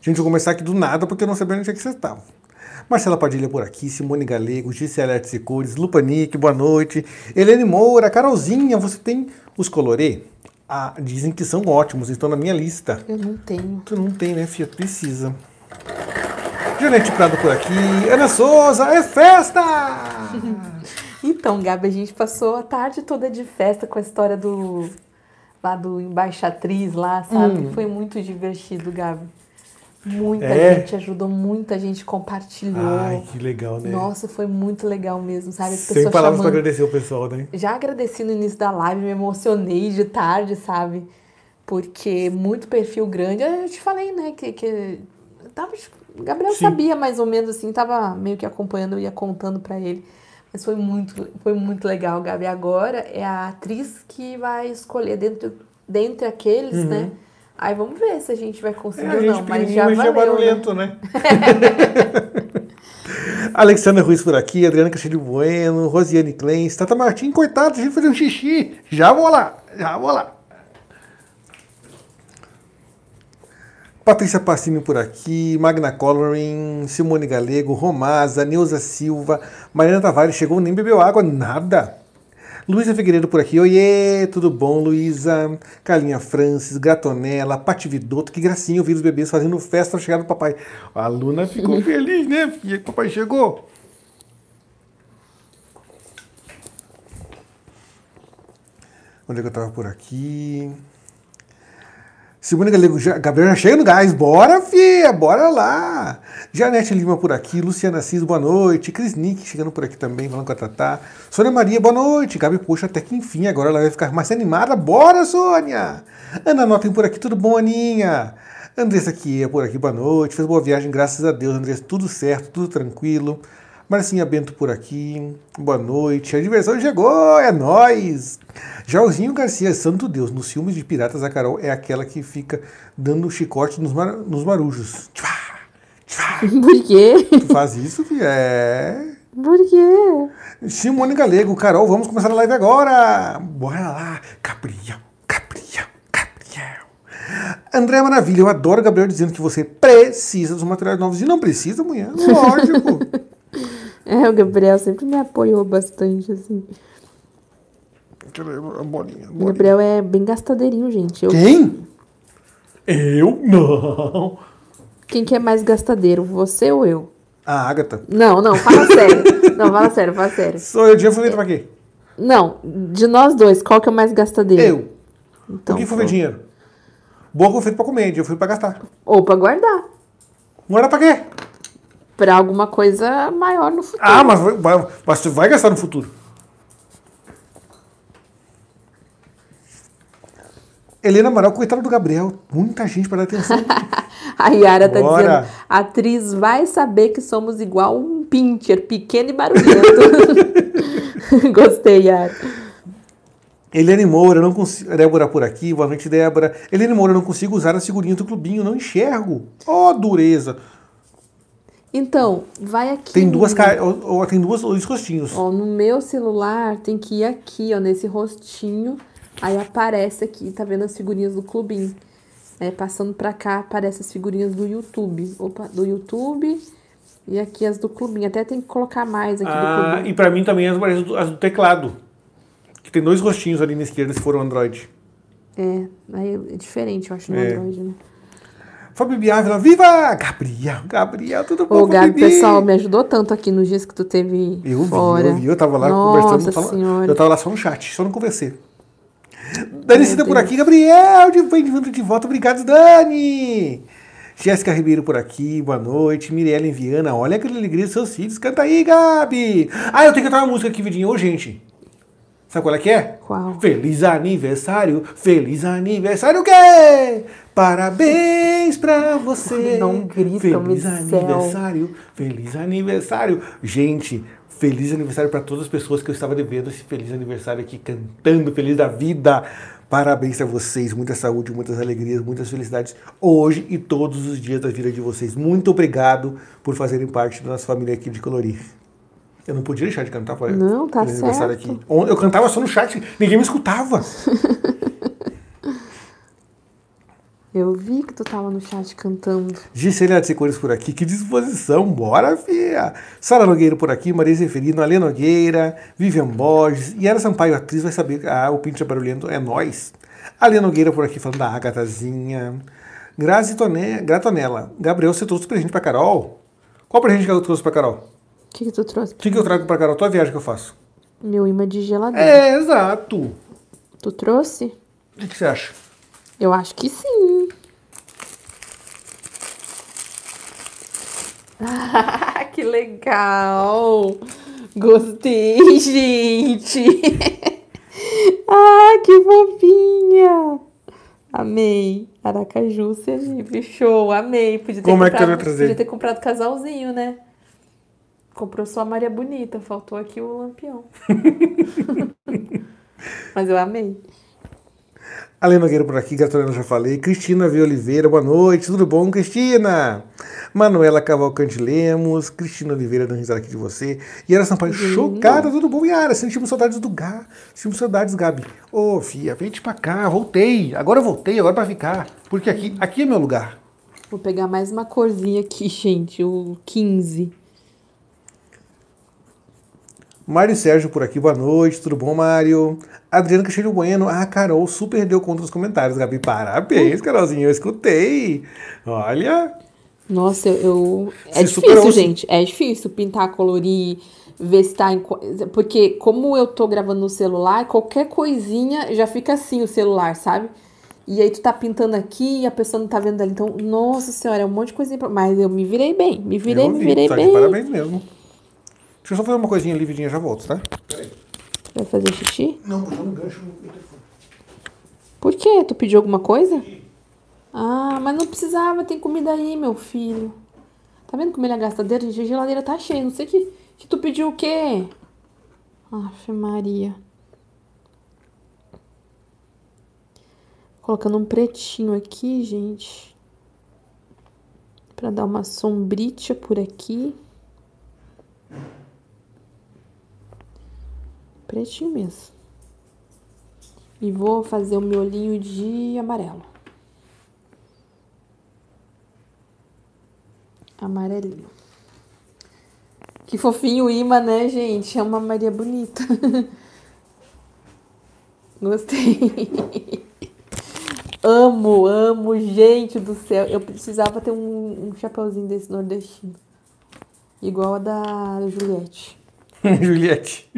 Gente, eu vou começar aqui do nada, porque eu não sabia onde é que vocês estavam. Marcela Padilha por aqui, Simone Galego, Gisele Artes e Cores, Lupanique, boa noite. Helene Moura, Carolzinha, você tem os colorê? Ah, dizem que são ótimos, estão na minha lista. Eu não tenho. Tu não tem, né, filha? Precisa. Janete Prado por aqui. Ana Souza, é festa! Então, Gabi, a gente passou a tarde toda de festa com a história do lá do embaixatriz lá, sabe? Foi muito divertido, Gabi. Muita É? gente ajudou, muita gente compartilhou. Ai, que legal, né? Nossa, foi muito legal mesmo, sabe? As Sem palavras pra chamando. agradecer o pessoal, né? Já agradeci no início da live, me emocionei de tarde, sabe? Porque muito perfil grande. Eu te falei, né? Que, que tava, o Gabriel Sim. sabia mais ou menos assim, tava meio que acompanhando, eu ia contando pra ele. Mas foi muito, foi muito legal, Gabi. Agora é a atriz que vai escolher dentro, dentre aqueles, né? Aí vamos ver se a gente vai conseguir Uhum. É, ou não. Mas já é valeu, né? barulhento, né? Alexandra Ruiz por aqui, Adriana Castilho Bueno, Rosiane Kleins, Tata Martins, coitado, a gente fazer um xixi. Já vou lá, já vou lá. Patrícia Passini por aqui, Magna Coloring, Simone Galego, Romasa, Neuza Silva, Mariana Tavares chegou, nem bebeu água, nada. Luísa Figueiredo por aqui, oiê, tudo bom, Luísa? Carlinha Francis, Gratonella, Pati Vidotto, que gracinha ouvir os bebês fazendo festa ao chegar do papai. A Luna ficou feliz, né, filha, que o papai chegou. Onde é que eu tava por aqui? Simone Gabriel já chega no gás. Bora, fia, bora lá. Janete Lima por aqui, Luciana Assis, boa noite. Cris Nick chegando por aqui também, falando com a Tatá. Sônia Maria, boa noite. Gabi, poxa, até que enfim, agora ela vai ficar mais animada. Bora, Sônia. Ana Notem por aqui, tudo bom, Aninha? Andressa aqui, por aqui, boa noite. Fez boa viagem, graças a Deus, Andressa. Tudo certo, tudo tranquilo. Marcinha Bento por aqui, boa noite. A diversão chegou, é nóis. Jairzinho Garcia, santo Deus, nos filmes de Piratas, a Carol é aquela que fica dando chicote nos, mar- nos marujos. Tchá, tchá. Por quê? Tu faz isso, filha? É. Por quê? Simone Galego, Carol, vamos começar a live agora. Bora lá. Gabriel, Gabriel, Gabriel. André Maravilha, eu adoro Gabriel dizendo que você precisa dos materiais novos. E não precisa, mulher, lógico. É, o Gabriel sempre me apoiou bastante, assim. Eu a bolinha. a O bolinha. Gabriel é bem gastadeirinho, gente. Eu- Quem? Eu? Não. Quem que é mais gastadeiro, você ou eu? A Agatha. Não, não, fala sério. Não, fala sério, fala sério. Sou eu, dinheiro foi feito pra quê? Não, de nós dois, qual que é o mais gastadeiro? Eu. Então, Por que foi feito dinheiro? Boa foi feito pra comer, eu fui pra gastar. Ou pra guardar. Não era pra quê? Pra alguma coisa maior no futuro. Ah, mas, vai- mas tu vai gastar no futuro. Helena Amaral, coitada do Gabriel. Muita gente para dar atenção. A Yara tá Bora. dizendo, a atriz vai saber que somos igual um pincher, pequeno e barulhento. Gostei, Yara. Helene Moura, não consigo. Débora por aqui, boa noite, Débora. Helene Moura, não consigo usar as figurinhas do clubinho, não enxergo. Ó, dureza. Então, vai aqui. Tem duas, ó, ó, tem duas dois rostinhos. Ó, no meu celular tem que ir aqui, ó, nesse rostinho. Aí aparece aqui, tá vendo as figurinhas do clubinho. É, passando pra cá, aparece as figurinhas do YouTube. Opa, do YouTube. E aqui as do clubinho. Até tem que colocar mais aqui do Ah, clubinho. e pra mim também as, do, as do teclado. Que tem dois rostinhos ali na esquerda, se for o Android. É, aí é diferente, eu acho, no É. Android, né? Fábio Biávila, viva! Gabriel, Gabriel, tudo bom, Ô, Gabi, pessoal, me ajudou tanto aqui nos dias que tu teve Eu vi, fora. eu vi, eu tava lá Nossa conversando. tava- senhora. eu tava lá só no chat, só não conversei. Dani Cida por aqui, Gabriel, de bem-vindo de volta, obrigado, Dani! Jéssica Ribeiro por aqui, boa noite. Mirella em Viana, olha aquela alegria dos seus filhos. Canta aí, Gabi! Ah, eu tenho que cantar uma música aqui, Vidinho. Ô, gente. Sabe qual é que é? Qual? Feliz aniversário, feliz aniversário o quê? Parabéns pra você. Não grita, Feliz meu céu. aniversário, feliz aniversário. Gente, feliz aniversário pra todas as pessoas que eu estava devendo esse feliz aniversário aqui, cantando Feliz da Vida. Parabéns a vocês, muita saúde, muitas alegrias, muitas felicidades hoje e todos os dias da vida de vocês. Muito obrigado por fazerem parte da nossa família aqui de Colorir. Eu não podia deixar de cantar para Não, tá aniversário certo. aqui. Eu cantava só no chat, ninguém me escutava. Eu vi que tu tava no chat cantando. Gisele de Cores por aqui, que disposição, bora, fia! Sara Nogueira por aqui, Maria Zeferino, Alê Nogueira, Vivian Borges, Yara Sampaio, atriz, vai saber, ah, o Pinto Barulhento é nós. Alê Nogueira por aqui, falando da Agatazinha. Grazi Tone, Gratonella, Gabriel, você trouxe presente pra Carol? Qual presente que eu trouxe pra Carol? O que, que tu trouxe? O que, que eu trago pra Carol? Tua viagem que eu faço. Meu imã de geladeira. É, exato. Tu trouxe? O que, que você acha? Eu acho que sim. Ah, que legal! Gostei, gente! ah, que fofinha! Amei. Aracaju, Sergipe, show, amei. Podia ter Como é que comprado, vai trazer? Podia ter comprado casalzinho, né? Comprou só a Maria Bonita, faltou aqui o Lampião. Mas eu amei. Alê Nogueira por aqui, Gatorena já falei. Cristina V. Oliveira, boa noite. Tudo bom, Cristina? Manuela Cavalcante Lemos, Cristina Oliveira dando risada aqui de você. Yara Sampaio, chocada, tudo bom? Yara, sentimos saudades do Gá. Sentimos saudades, Gabi. Ô, Fia, vem pra cá, voltei. Agora eu voltei, agora pra ficar. Porque aqui, aqui é meu lugar. Vou pegar mais uma corzinha aqui, gente, o 15. Mário Sérgio por aqui, boa noite, tudo bom, Mário? Adriano Castilho Bueno, ah, Carol super deu conta dos comentários, Gabi, parabéns, Carolzinha, eu escutei. Olha, Nossa, eu. É Se difícil, superou, gente. É difícil pintar, colorir, ver se tá em. Porque, como eu tô gravando no celular, qualquer coisinha já fica assim o celular, sabe? E aí tu tá pintando aqui e a pessoa não tá vendo ali. Então, nossa senhora, é um monte de coisinha. pra- Mas eu me virei bem. Me virei, eu me vi, virei tá de bem. parabéns mesmo. Deixa eu só fazer uma coisinha ali, vidinha, já volto, tá? Vai fazer xixi? Não, puxando um gancho no telefone. Por quê? Tu pediu alguma coisa? Ah, mas não precisava, tem comida aí, meu filho. Tá vendo como ele é gastadeiro? Gente, a geladeira tá cheia. Não sei que, que tu pediu o quê? Aff, Maria. Colocando um pretinho aqui, gente. Pra dar uma sombritia por aqui. Pretinho mesmo. E vou fazer o miolinho de amarelo. Amarelinho. Que fofinho o imã, né, gente? É uma Maria bonita. Gostei. amo, amo, gente do céu. Eu precisava ter um, um chapeuzinho desse nordestino. Igual a da Juliette. Juliette.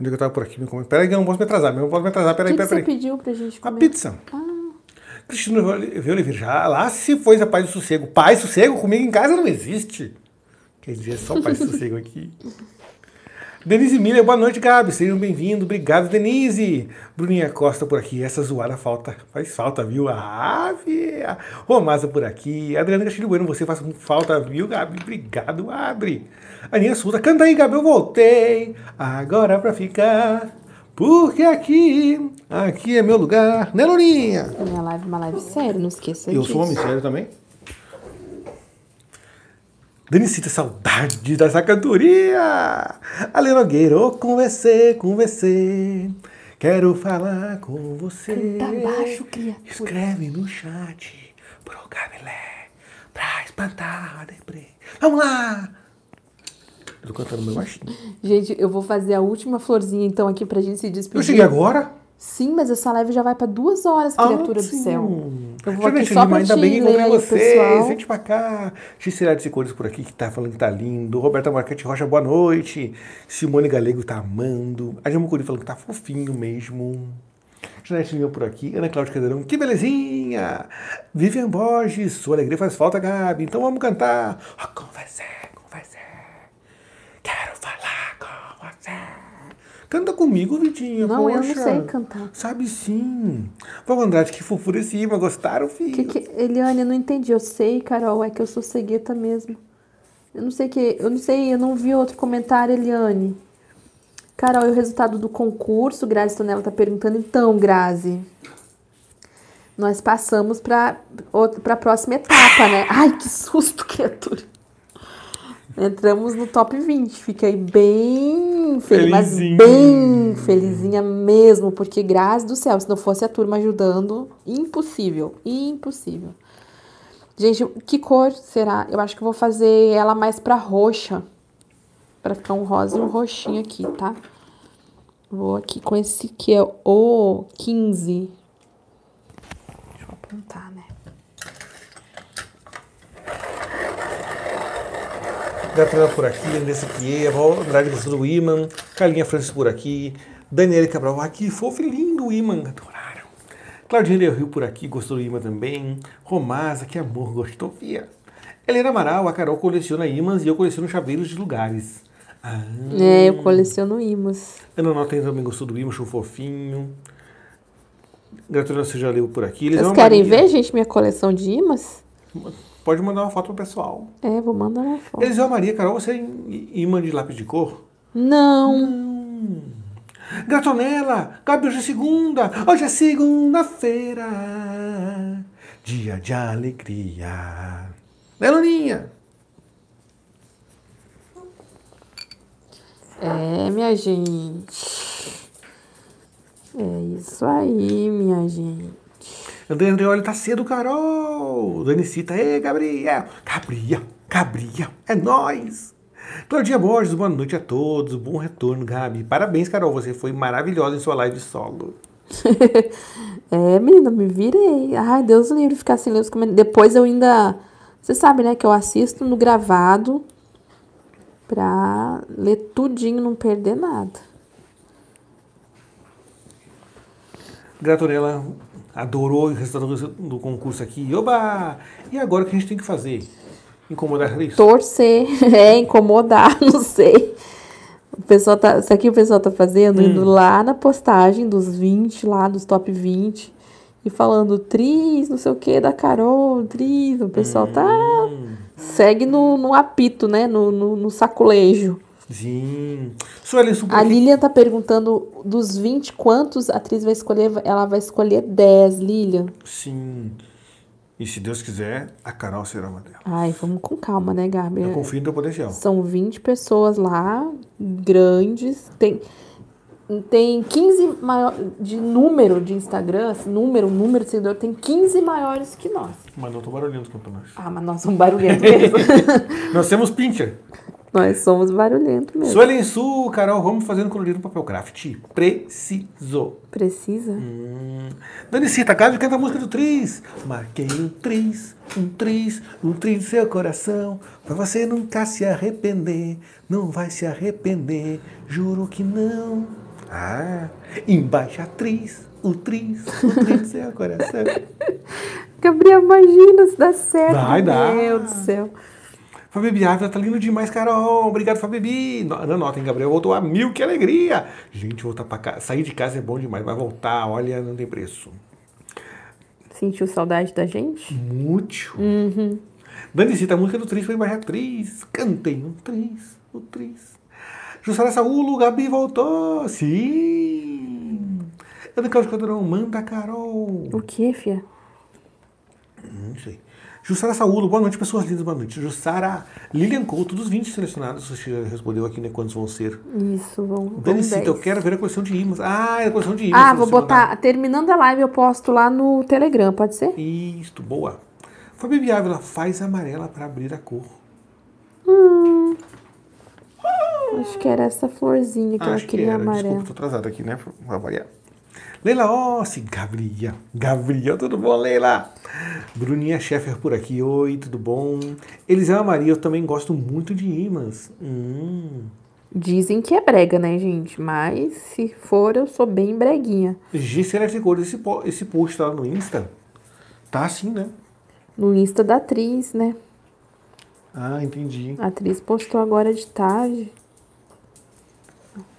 Onde é eu tava por aqui? Me come- Peraí que eu não posso me atrasar. Eu não posso me atrasar. O Peraí, que, que peraí, você peraí. pediu pra gente A comer? pizza. Ah, Cristina V. Oliveira, já lá se foi a paz do sossego. Paz e sossego comigo em casa não existe. Quer dizer, é só paz e sossego aqui. Denise Miller, boa noite, Gabi. Sejam bem-vindos. Obrigado, Denise. Bruninha Costa por aqui. Essa zoada falta, faz falta, viu? Ah, fia. Romasa por aqui. Adriana Castilho Bueno, você faz falta, viu, Gabi? Obrigado, Adri. Aninha Suta, canta aí, Gabi. Eu voltei. Agora pra ficar. Porque aqui, aqui é meu lugar. Né, Lourinha? a minha live é uma live séria, não esqueça Eu disso. sou homem sério também. Denicita, saudade dessa cantoria! Ale Nogueira, ô, conversei com você. Quero falar com você. Canta baixo, criatura. Escreve no chat pro Gabilé pra espantar a deprê. Vamos lá! Eu tô cantando meu baixinho. Gente, eu vou fazer a última florzinha então aqui pra gente se despedir. Eu cheguei agora? Sim, mas essa live já vai pra duas horas, criatura Ah, do céu. Eu vou Janete aqui só pra ainda bem que encontrei vocês. Gente pra cá. Gisela de Cores por aqui, que tá falando que tá lindo. Roberta Marquete Rocha, boa noite. Simone Galego tá amando. A Jamucuri falando que tá fofinho mesmo. Janete Lima por aqui. Ana Cláudia Cadeirão, que belezinha. Vivian Borges, sua alegria faz falta, Gabi. Então vamos cantar. Oh, conversei, conversei. Quero falar com você. Canta comigo, Vitinho. Não, eu não poxa. sei cantar. Sabe sim. Vamos, Andrade, que fofura esse imã. Gostaram, filho? Que que... Eliane, eu não entendi. Eu sei, Carol, é que eu sou cegueta mesmo. Eu não sei que. Eu não sei, eu não vi outro comentário, Eliane. Carol, e o resultado do concurso? Grazi Tonela tá perguntando. Então, Grazi, nós passamos para a próxima etapa, né? Ai, que susto, criatura. Entramos no top 20. Fiquei bem feliz, mas bem felizinha mesmo, porque graças do céu, se não fosse a turma ajudando, impossível, impossível. Gente, que cor será? Eu acho que vou fazer ela mais pra roxa. Pra ficar um rosa e um roxinho aqui, tá? Vou aqui com esse que é o 15. Deixa eu apontar, né? Gabriela por aqui, Andressa Pieira, Andrade gostou do imã, Carlinha Francis por aqui, Daniela Cabral aqui, fofo e lindo o imã, adoraram. Claudinha Del Rio por aqui, gostou do imã também. Romasa, que amor, gostou, fia. Helena Amaral, a Carol coleciona imãs e eu coleciono chaveiros de lugares. Ah. É, eu coleciono imãs. Ana Nota também gostou do imã, show fofinho. Gratulina, você já leu por aqui. Vocês querem Maria. ver, gente, minha coleção de imãs? Pode mandar uma foto pro pessoal. É, vou mandar uma foto. Eliseu Maria, Carol, você é imã de lápis de cor? Não. Não. Gatonela, Gabi, hoje é segunda. Hoje é segunda-feira. Dia de alegria. Né, Luninha? É, minha gente. É isso aí, minha gente. André Andreoli tá cedo, Carol. Danicita, ei, Gabriel. Gabriel, Gabriel, é nós. Claudinha Borges, boa noite a todos. Bom retorno, Gabi. Parabéns, Carol. Você foi maravilhosa em sua live solo. é, menina, me virei. Ai, Deus livre ficar sem ler os comentários. Depois eu ainda. Você sabe, né, que eu assisto no gravado pra ler tudinho, não perder nada. Gratorella, adorou o resultado do concurso aqui. Oba! E agora o que a gente tem que fazer? Incomodar isso? Torcer, é, incomodar, não sei. O pessoal tá, isso aqui o pessoal tá fazendo, hum. indo lá na postagem dos 20, lá dos top 20, e falando Tris, não sei o que, da Carol, Tris. O pessoal tá hum. tá. Segue no, no apito, né? No, no, no saculejo. Sim. Suelen, a Lilian tá perguntando dos 20 quantos a atriz vai escolher. Ela vai escolher 10, Lilian. Sim. E se Deus quiser, a Carol será uma delas. Ai, vamos com calma, né, Gabi? Eu confio no teu potencial. São 20 pessoas lá, grandes. Tem, tem 15 maior, de número de Instagram, assim, número, número de seguidor, tem 15 maiores que nós. Mas não tô barulhento quanto nós. Ah, mas nós somos barulhentos mesmo. nós temos pincher. Nós somos barulhentos mesmo. Suelen Sul, Carol, vamos fazendo colorido no papel craft. Preciso. Precisa? Hum. Danicita, Gabi canta a música do Tris. Marquei um Tris, um Tris, um Tris no seu coração. Pra você nunca se arrepender. Não vai se arrepender, juro que não. Ah, embaixatriz, o Tris, o Tris no seu coração. Gabriel, imagina se dá certo. Vai dar. Meu Deus do céu. Fabibi Ávila tá lindo demais, Carol. Obrigado, Fabibi. Anota, hein, Gabriel voltou a mil, que alegria. Gente, voltar para casa. Sair de casa é bom demais, vai voltar, olha, não tem preço. Sentiu saudade da gente? Muito. Uhum. Danicita, a música do Tris foi mais atriz. Cantem um Tris, o Tris. Jussara Saúlo, Gabi voltou. Sim. Ana Carlos Caldeirão, manda, Carol. O que, fia? Não sei. Jussara Saúlo, boa noite, pessoas lindas, boa noite. Jussara Lilian Couto, dos 20 selecionados, você já respondeu aqui, né, quantos vão ser. Isso, vão Danicita, eu quero ver a coleção de imãs. Ah, é a coleção de imãs. Ah, vou botar, mandar. terminando a live, eu posto lá no Telegram, pode ser? Isso, boa. Fabi Ávila, faz amarela para abrir a cor. Hum, acho que era essa florzinha que ah, eu queria que amarela. Desculpa, tô atrasado aqui, né, pra variar. Leila Ossi, Gabriel. Gabriel, tudo bom, Leila? Bruninha Scheffer por aqui, oi, tudo bom? Elisama Maria, eu também gosto muito de imãs. Hum. Dizem que é brega, né, gente? Mas se for, eu sou bem breguinha. Gisele Tricor, esse, esse post lá no Insta, tá assim, né? No Insta da atriz, né? Ah, entendi. A atriz postou agora de tarde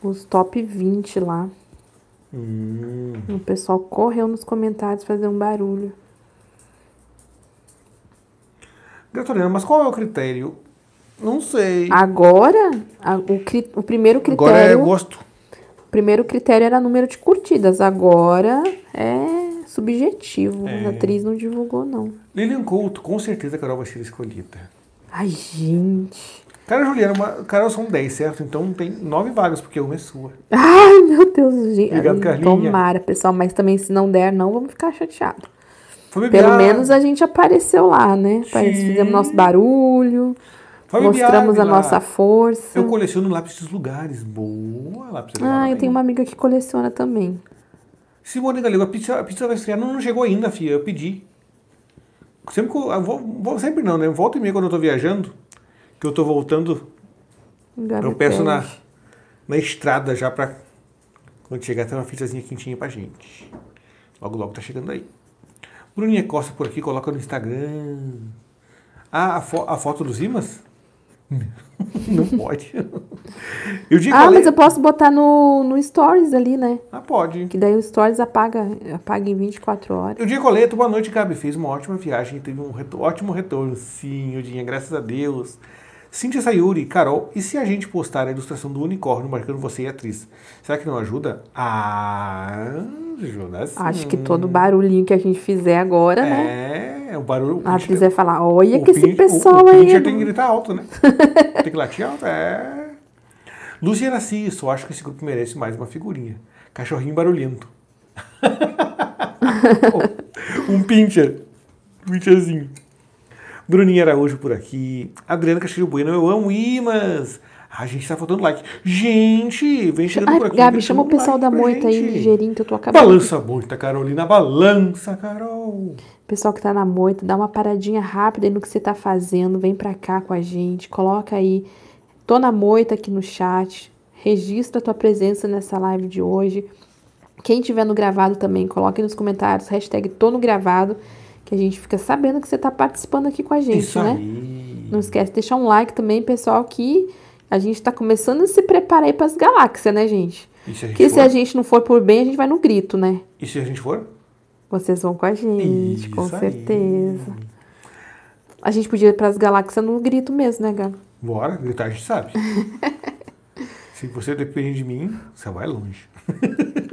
os top 20 lá. Hum. O pessoal correu nos comentários fazer um barulho. Gatorina, mas qual é o critério? Não sei. Agora, a, o, o primeiro critério. Agora é gosto. primeiro critério era número de curtidas, agora é subjetivo. É. A atriz não divulgou, não. Lilian Couto, com certeza a Carol vai ser escolhida. Ai, gente. Cara, Juliana, uma... Carol são 10, certo? Então tem 9 vagas, porque uma é sua. Ai, meu Deus, gente. Obrigado, Carlinha. Tomara, pessoal, mas também se não der, não, vamos ficar chateados. Pelo menos a gente apareceu lá, né? Fizemos nosso barulho, mostramos a nossa força. Eu coleciono lápis dos lugares. Boa, lápis Ah, eu tenho uma amiga que coleciona também. Simone Galego, a pizza, a pizza vai estrear. Não, não chegou ainda, filha. Eu pedi. Sempre, que eu- eu vou, vou- sempre não, né? Volta e meia quando eu tô viajando, que eu tô voltando, Gabi eu peço na, na estrada já pra quando chegar ter uma pizzazinha quentinha pra gente. Logo, logo tá chegando aí. Bruninha Costa por aqui, coloca no Instagram. Ah, a, fo- a foto dos imãs? não pode. Eu digo Ah, mas eu posso botar no, no Stories ali, né? Ah, pode. Que daí o Stories apaga, apaga em 24 horas. Eu Diego Coleto, boa noite, Gabi. Fez uma ótima viagem, teve um ótimo retorno. Sim, Odinha, graças a Deus. Cíntia Sayuri, Carol, e se a gente postar a ilustração do unicórnio marcando você e a atriz? Será que não ajuda? Ah, ajuda sim. Acho que todo barulhinho que a gente fizer agora, né? É, é o barulho. A atriz vai falar, olha que esse pessoal o, o aí. pincher é tem que gritar alto, né? tem que latir alto, é. Luciana Cisso, acho que esse grupo merece mais uma figurinha. Cachorrinho barulhento. um pincher. Um pincherzinho. Bruninha Araújo por aqui. Adriana Castilho Bueno, eu amo imãs. Ah, gente, tá faltando like. Gente, vem chegando Ai, por aqui. Gabi, chama o pessoal like da moita aí, ligeirinho, que eu tô acabando. Balança a moita, Carolina. Balança, Carol. Pessoal que tá na moita, dá uma paradinha rápida aí no que você tá fazendo, vem pra cá com a gente, coloca aí, tô na moita aqui no chat, registra a tua presença nessa live de hoje. Quem tiver no gravado também, coloque aí nos comentários, hashtag tô no gravado, que a gente fica sabendo que você tá participando aqui com a gente, Isso né? aí. Não esquece de deixar um like também, pessoal, que a gente tá começando a se preparar aí pras galáxias, né, gente? E se a gente Que se a gente não for por bem, a gente vai no grito, né? E se a gente for? Vocês vão com a gente, com Isso aí. certeza. A gente podia ir pras galáxias no grito mesmo, né, Gabi? Bora, gritar a gente sabe. Se você depende de mim, você vai longe.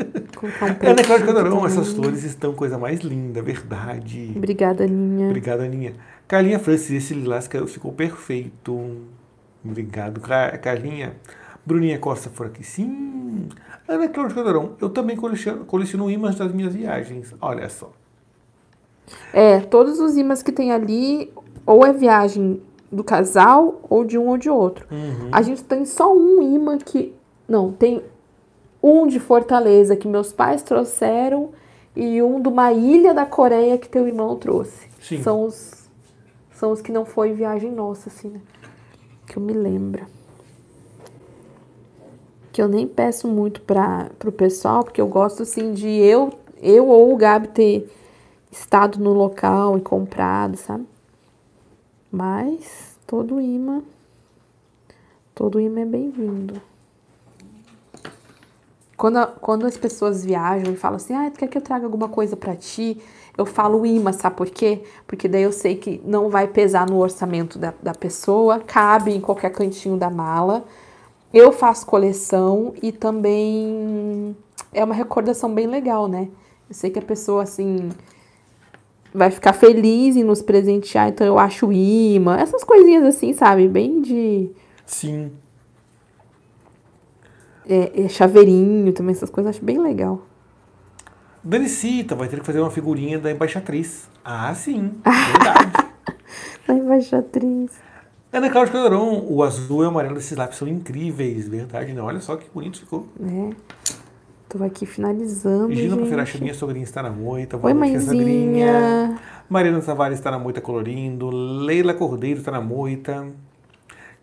Colocar um Ana pretinho Cláudia Cadorão, essas flores estão coisa mais linda, verdade. Obrigada, Aninha. Obrigado, Aninha. Carlinha Francis, esse lilás ficou perfeito. Obrigado, Car- Carlinha. Bruninha Costa por aqui. Sim. Ana Cláudia Cadorão, eu também coleciono, coleciono imãs das minhas viagens. Olha só. É, todos os imãs que tem ali, ou é viagem do casal, ou de um ou de outro. Uhum. A gente tem só um imã que. Não, tem um de Fortaleza que meus pais trouxeram e um de uma ilha da Coreia que teu irmão trouxe. Sim. São os, são os que não foi viagem nossa, assim, né? Que eu me lembro. Que eu nem peço muito para pro pessoal, porque eu gosto, assim, de eu, eu ou o Gabi ter estado no local e comprado, sabe? Mas todo imã, todo imã é bem-vindo. Quando, quando as pessoas viajam e falam assim, ah, tu quer que eu traga alguma coisa pra ti? Eu falo imã, sabe por quê? Porque daí eu sei que não vai pesar no orçamento da, da pessoa, cabe em qualquer cantinho da mala. Eu faço coleção e também é uma recordação bem legal, né? Eu sei que a pessoa, assim, vai ficar feliz em nos presentear, então eu acho imã, essas coisinhas assim, sabe? Bem de Sim. É, é, chaveirinho também, essas coisas, acho bem legal. Danicita vai ter que fazer uma figurinha da embaixatriz. Ah, sim. Verdade. A embaixatriz. Ana Cláudia Cadorão, o azul e o amarelo desses lápis são incríveis. Verdade, não? Olha só que bonito ficou. né? Tô aqui finalizando, Gina gente. Ferracha, minha sogrinha está na moita. Oi, mãezinha. Mariana Tavares está na moita colorindo. Leila Cordeiro está na moita.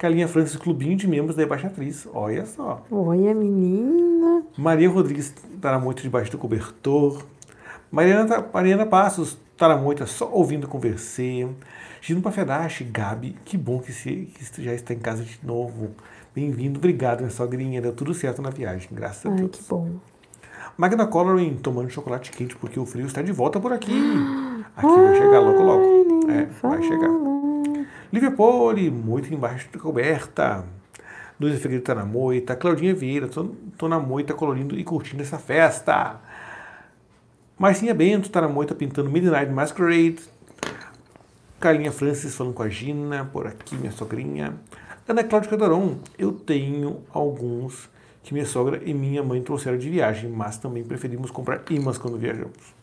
Carlinha Francis, clubinho de membros da Embaixatriz. Olha só. Oi, a menina. Maria Rodrigues está na moita debaixo do cobertor. Mariana, Mariana Passos moita só ouvindo conversar. Gino Pafedache, Gabi, que bom que, se, que você já está em casa de novo. Bem-vindo, obrigado, minha sogrinha. Deu tudo certo na viagem, graças a Ai, Deus. que bom. Magna Coloring tomando chocolate quente porque o frio está de volta por aqui. Aqui vai chegar logo, logo. É, vai chegar. Liverpool, muito embaixo da coberta. Luísa Figueiredo tá na moita. Claudinha Vieira, tô, tô na moita colorindo e curtindo essa festa. Marcinha Bento tá na moita pintando Midnight Masquerade. Carlinha Francis falando com a Gina, por aqui, minha sogrinha. Ana Cláudia Cadoron, eu tenho alguns que minha sogra e minha mãe trouxeram de viagem, mas também preferimos comprar imãs quando viajamos.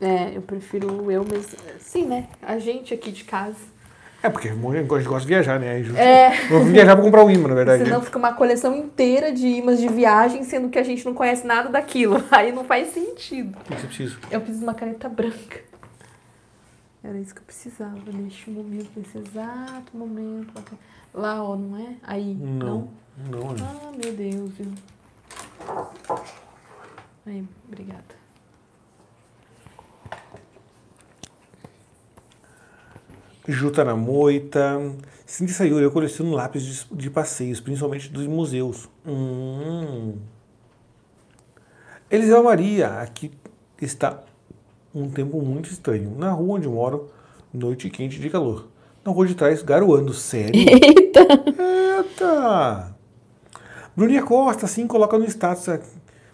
É, é eu prefiro eu mesmo. Sim, né? A gente aqui de casa. É, porque a gente gosta de viajar, né? É. Vou viajar pra comprar um imã, na verdade. Senão fica uma coleção inteira de imãs de viagem, sendo que a gente não conhece nada daquilo. Aí não faz sentido. O que você precisa? Eu preciso de uma caneta branca. Era isso que eu precisava neste momento, nesse exato momento. Lá, ó, não é? Aí, não? Não, não. Ah, meu Deus, viu? Aí, obrigada. Juta na moita. Cindy Sayuri, eu coleciono lápis de, de, passeios, principalmente dos museus. Hum. Eliseu Maria, aqui está um tempo muito estranho. Na rua onde moro, noite quente de calor. Na rua de trás, garoando. Sério? Eita! Eita! Bruninha Costa, assim, coloca no status, é,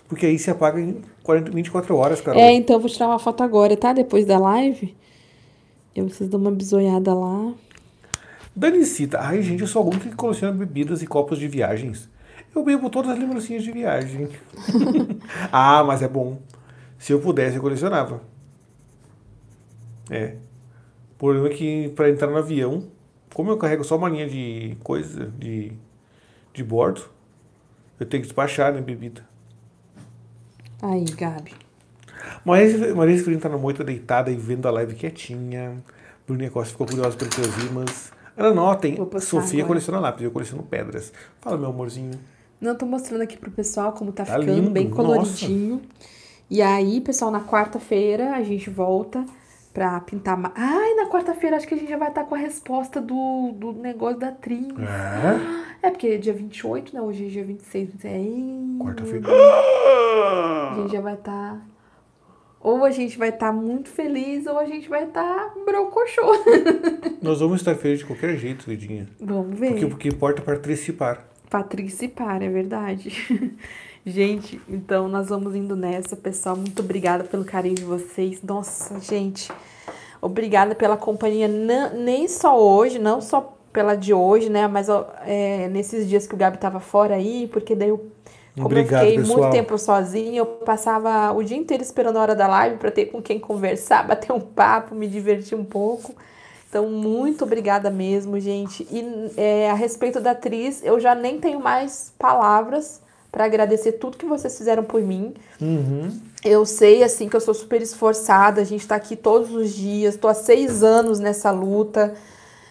porque aí se apaga em 40, 24 horas, cara. É, então eu vou tirar uma foto agora, tá? Depois da live. Eu preciso dar uma bisoiada lá. Danicita. Ai, gente, eu sou algum que coleciona bebidas e copos de viagens. Eu bebo todas as lembrancinhas de viagem. ah, mas é bom. Se eu pudesse, eu colecionava. É. O problema é que para entrar no avião, como eu carrego só uma linha de coisa de, de bordo, eu tenho que despachar, né, bebida. Aí, Gabi. Maria, Maria Esfrina tá na moita deitada e vendo a live quietinha. Bruninha Costa ficou curiosa pelos seus imãs. Ela notem, Sofia agora. coleciona lápis, eu coleciono pedras. Fala, meu amorzinho. Não, tô mostrando aqui pro pessoal como tá, tá ficando lindo. bem coloridinho. Nossa. E aí, pessoal, na quarta-feira a gente volta pra pintar. Ma... Ai, na quarta-feira acho que a gente já vai estar tá com a resposta do, do negócio da atriz. É? É, porque é dia 28, né? Hoje é dia 26. 26. Quarta-feira. A gente já vai estar. Tá... Ou a gente vai estar tá muito feliz, ou a gente vai estar tá brocochô. Nós vamos estar felizes de qualquer jeito, Lidinha. Vamos ver. Porque o que importa é participar. Participar, é verdade. gente, então nós vamos indo nessa, pessoal. Muito obrigada pelo carinho de vocês. Nossa, gente. Obrigada pela companhia, nem só hoje, não só pela de hoje, né? Mas é, nesses dias que o Gabi tava fora aí, porque daí eu como Obrigado, eu fiquei pessoal. muito tempo sozinha, eu passava o dia inteiro esperando a hora da live para ter com quem conversar, bater um papo, me divertir um pouco. Então, muito obrigada mesmo, gente. E é, a respeito da atriz, eu já nem tenho mais palavras para agradecer tudo que vocês fizeram por mim. Uhum. Eu sei, assim, que eu sou super esforçada, a gente está aqui todos os dias, estou há seis anos nessa luta,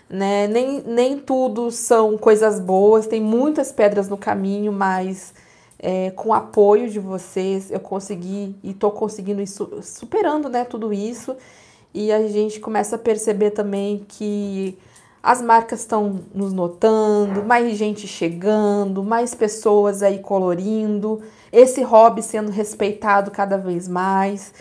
né? Nem, nem tudo são coisas boas, tem muitas pedras no caminho, mas é, com o apoio de vocês, eu consegui e estou conseguindo isso, superando né, tudo isso. E a gente começa a perceber também que as marcas estão nos notando, mais gente chegando, mais pessoas aí colorindo, esse hobby sendo respeitado cada vez mais.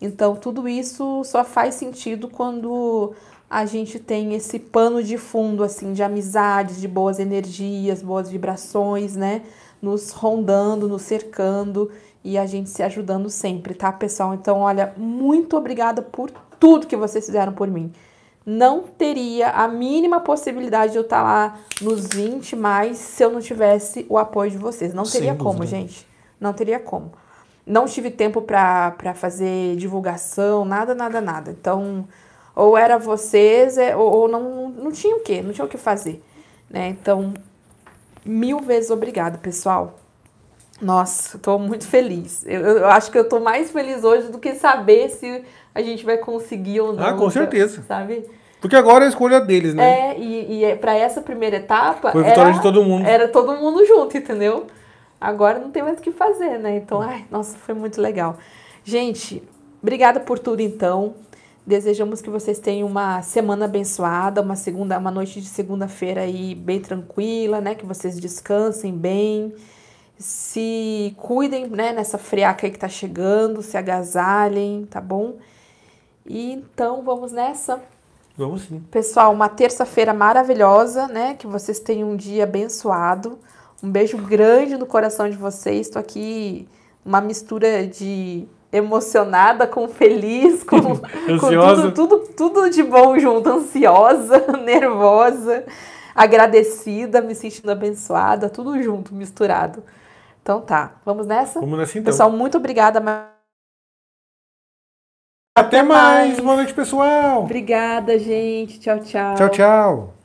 Então, tudo isso só faz sentido quando a gente tem esse pano de fundo assim de amizades, de boas energias, boas vibrações, né? Nos rondando, nos cercando e a gente se ajudando sempre, tá, pessoal? Então, olha, muito obrigada por tudo que vocês fizeram por mim. Não teria a mínima possibilidade de eu estar lá nos 20 mais se eu não tivesse o apoio de vocês. Não teria Sem como, dúvida. gente. Não teria como. Não tive tempo para fazer divulgação, nada, nada, nada. Então, ou era vocês, é, ou, ou não, não tinha o quê? Não tinha o que fazer. Né? Então, Mil vezes obrigado, pessoal. Nossa, estou muito feliz. Eu, eu, acho que eu estou mais feliz hoje do que saber se a gente vai conseguir ou não. Ah, com certeza. Sabe? Porque agora é a escolha deles, né? É, e, e é, para essa primeira etapa. Foi a vitória era, de todo mundo. Era todo mundo junto, entendeu? Agora não tem mais o que fazer, né? Então, ai, nossa, foi muito legal. Gente, obrigada por tudo então. Desejamos que vocês tenham uma semana abençoada, uma segunda, uma noite de segunda-feira aí bem tranquila, né? Que vocês descansem bem, se cuidem, né? Nessa friaca aí que tá chegando, se agasalhem, tá bom? E então vamos nessa. Vamos sim. Pessoal, uma terça-feira maravilhosa, né? Que vocês tenham um dia abençoado. Um beijo grande no coração de vocês. Estou aqui uma mistura de emocionada com feliz, com, com tudo, tudo, tudo de bom junto, ansiosa, nervosa, agradecida, me sentindo abençoada, tudo junto, misturado. Então tá, vamos nessa? Vamos nessa então. Pessoal, muito obrigada. Até mais. Boa noite, pessoal. Obrigada, gente. Tchau, tchau. Tchau, tchau.